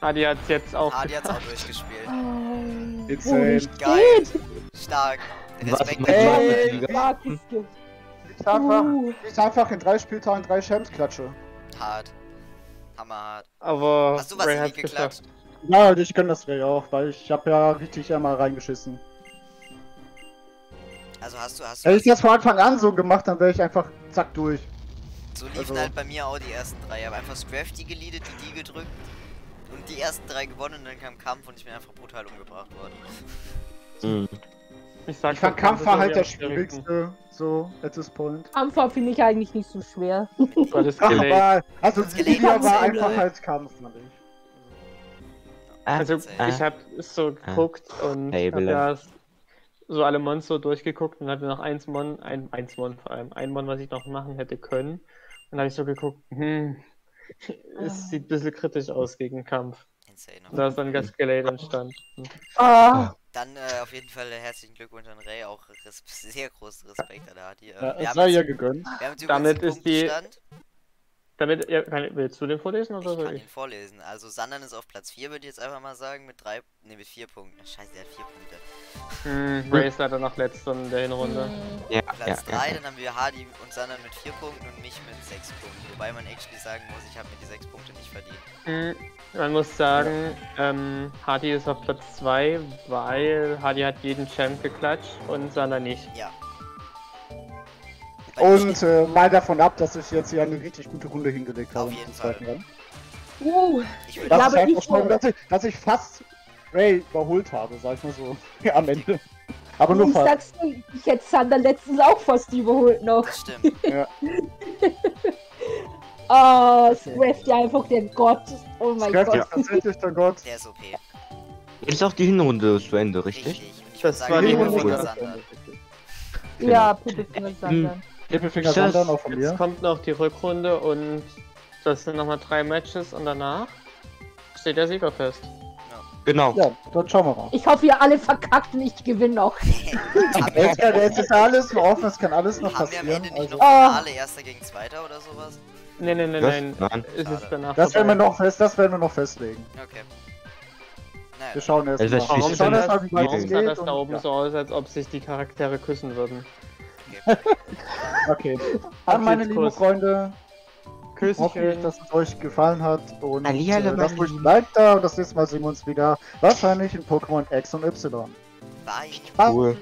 Speaker 3: Hardy hat's jetzt auch
Speaker 5: Hardy hat's auch durchgespielt.
Speaker 2: Oh,
Speaker 1: Insane.
Speaker 2: holy
Speaker 5: Geil. Stark.
Speaker 4: Was
Speaker 5: Respekt.
Speaker 1: Ey. Ich einfach,
Speaker 2: Uh.
Speaker 1: ich einfach in drei Spieltagen drei Champs klatsche.
Speaker 5: Hart. Hammerhart.
Speaker 3: Aber
Speaker 5: Hast du was
Speaker 3: Ray
Speaker 5: in die geklatscht?
Speaker 1: Ja, ich kann das Ray auch, weil ich habe ja richtig einmal reingeschissen.
Speaker 5: Also hast du, hast du
Speaker 1: Hätte ich das von Anfang an so gemacht, dann wäre ich einfach zack durch.
Speaker 5: So liefen
Speaker 1: Also-
Speaker 5: halt bei mir auch die ersten drei. Ich habe einfach Scrafty geleadet, die die gedrückt und die ersten drei gewonnen und dann kam Kampf und ich bin einfach brutal umgebracht worden.
Speaker 4: Hm.
Speaker 3: Ich, sag
Speaker 1: Ich fand Kampf war
Speaker 3: das
Speaker 1: halt
Speaker 3: ist
Speaker 1: der
Speaker 3: am schwierigsten.
Speaker 1: schwierigste, so, at this point.
Speaker 2: Kampfer finde ich eigentlich nicht so schwer.
Speaker 3: Weil das
Speaker 1: Ach, aber, also
Speaker 5: Das hat's
Speaker 1: war einfach halt Kampf, fand ich.
Speaker 3: Also
Speaker 5: Ah.
Speaker 3: ich hab so geguckt und hab ja so alle Monster durchgeguckt und hatte noch eins Mon, ein, eins Mon vor allem, ein Mon, was ich noch machen hätte können. Und dann habe ich so geguckt, hm, [laughs] es sieht ein bisschen kritisch aus gegen Kampf.
Speaker 5: Insane.
Speaker 3: Da ist dann Gascalade entstanden.
Speaker 2: Ah,
Speaker 5: Dann äh, auf jeden Fall äh, herzlichen Glückwunsch an Ray, auch res [laughs] sehr großen Respekt an Hardy. Äh,
Speaker 1: Ja,
Speaker 5: wir,
Speaker 1: es
Speaker 5: haben
Speaker 1: sei ihr gegönnt.
Speaker 5: wir haben jetzt
Speaker 3: Damit ist die-
Speaker 5: Punktestand.
Speaker 3: Damit, ja, kann, willst du den vorlesen
Speaker 5: Ich
Speaker 3: oder soll
Speaker 5: kann
Speaker 3: ich?
Speaker 5: ihn vorlesen. Also Sandern ist auf Platz 4, würde ich jetzt einfach mal sagen, mit drei, ne, mit vier Punkten. Scheiße, der hat vier Punkte.
Speaker 3: Hm, Ray ist leider noch letzter in der Hinrunde.
Speaker 2: Hm.
Speaker 4: Ja,
Speaker 5: Platz
Speaker 4: ja,
Speaker 5: 3,
Speaker 4: ja.
Speaker 5: dann haben wir Hardy und Sandern mit vier Punkten und mich mit sechs Punkten. Wobei man actually sagen muss, ich habe mir die sechs Punkte nicht verdient.
Speaker 3: Hm, man muss sagen, ähm, Hardy ist auf Platz 2, weil Hardy hat jeden Champ geklatscht und Sander nicht.
Speaker 5: Ja.
Speaker 1: Und äh, mal davon ab, dass ich jetzt hier eine richtig gute Runde hingelegt habe.
Speaker 5: Auf
Speaker 1: im
Speaker 5: jeden
Speaker 1: zweiten
Speaker 5: Fall.
Speaker 2: Uh,
Speaker 5: ich
Speaker 1: Das
Speaker 2: glaube, ich
Speaker 1: schon, dass ich, dass ich fast Ray überholt habe, sag ich mal so. [laughs] am Ende. Aber nur
Speaker 2: ich
Speaker 1: fast.
Speaker 2: sag's dir, ich hätte Sander letztens auch fast überholt noch.
Speaker 5: das stimmt. [laughs]
Speaker 2: Ah, Swift ja einfach der Gott. Oh mein
Speaker 1: Scrap
Speaker 2: Gott.
Speaker 1: ist tatsächlich der Gott.
Speaker 5: Der ist OP.
Speaker 4: Jetzt ist auch die Hinrunde zu Ende, richtig?
Speaker 5: Richtig.
Speaker 3: Das
Speaker 5: würde
Speaker 3: war
Speaker 5: sagen,
Speaker 3: die Hinrunde.
Speaker 2: Ja, bitte für Sander.
Speaker 4: Das-
Speaker 1: Sandern auch von
Speaker 3: Jetzt
Speaker 1: mir.
Speaker 3: kommt noch die Rückrunde und das sind nochmal drei Matches und danach steht der Sieger fest.
Speaker 4: Genau.
Speaker 1: Ja, dann schauen wir mal.
Speaker 2: Ich hoffe, ihr alle verkackt und ich gewinne noch. [laughs]
Speaker 5: haben,
Speaker 1: Jetzt kann, jetzt ist alles noch offen, es kann alles noch
Speaker 5: haben wir am
Speaker 1: passieren.
Speaker 5: Ende nicht
Speaker 1: Also,
Speaker 5: noch
Speaker 2: Ah.
Speaker 5: Finale, erster gegen zweiter oder sowas?
Speaker 3: Nee, nee, nee,
Speaker 4: Was?
Speaker 3: nein.
Speaker 4: Nein.
Speaker 3: Es ist
Speaker 5: Schade.
Speaker 3: danach.
Speaker 1: das werden wir noch fest, das werden wir noch festlegen.
Speaker 5: Okay.
Speaker 1: Wir
Speaker 5: Naja,
Speaker 4: Also
Speaker 1: mal.
Speaker 4: das
Speaker 3: Warum
Speaker 1: Wir schauen erst
Speaker 3: das,
Speaker 1: mal,
Speaker 3: warum
Speaker 1: es
Speaker 3: sah das da oben
Speaker 1: ja.
Speaker 3: so aus, als ob sich die Charaktere küssen würden? [laughs]
Speaker 1: Okay. An meine lieben
Speaker 3: Abschiedskuss.
Speaker 1: Freunde, hoffe ich, dass es euch gefallen hat. Und äh, lasst ruhig ein. Like da und das nächste Mal sehen wir uns wieder. Wahrscheinlich in Pokémon X und Y.
Speaker 5: bye.
Speaker 1: Bye.
Speaker 4: Cool.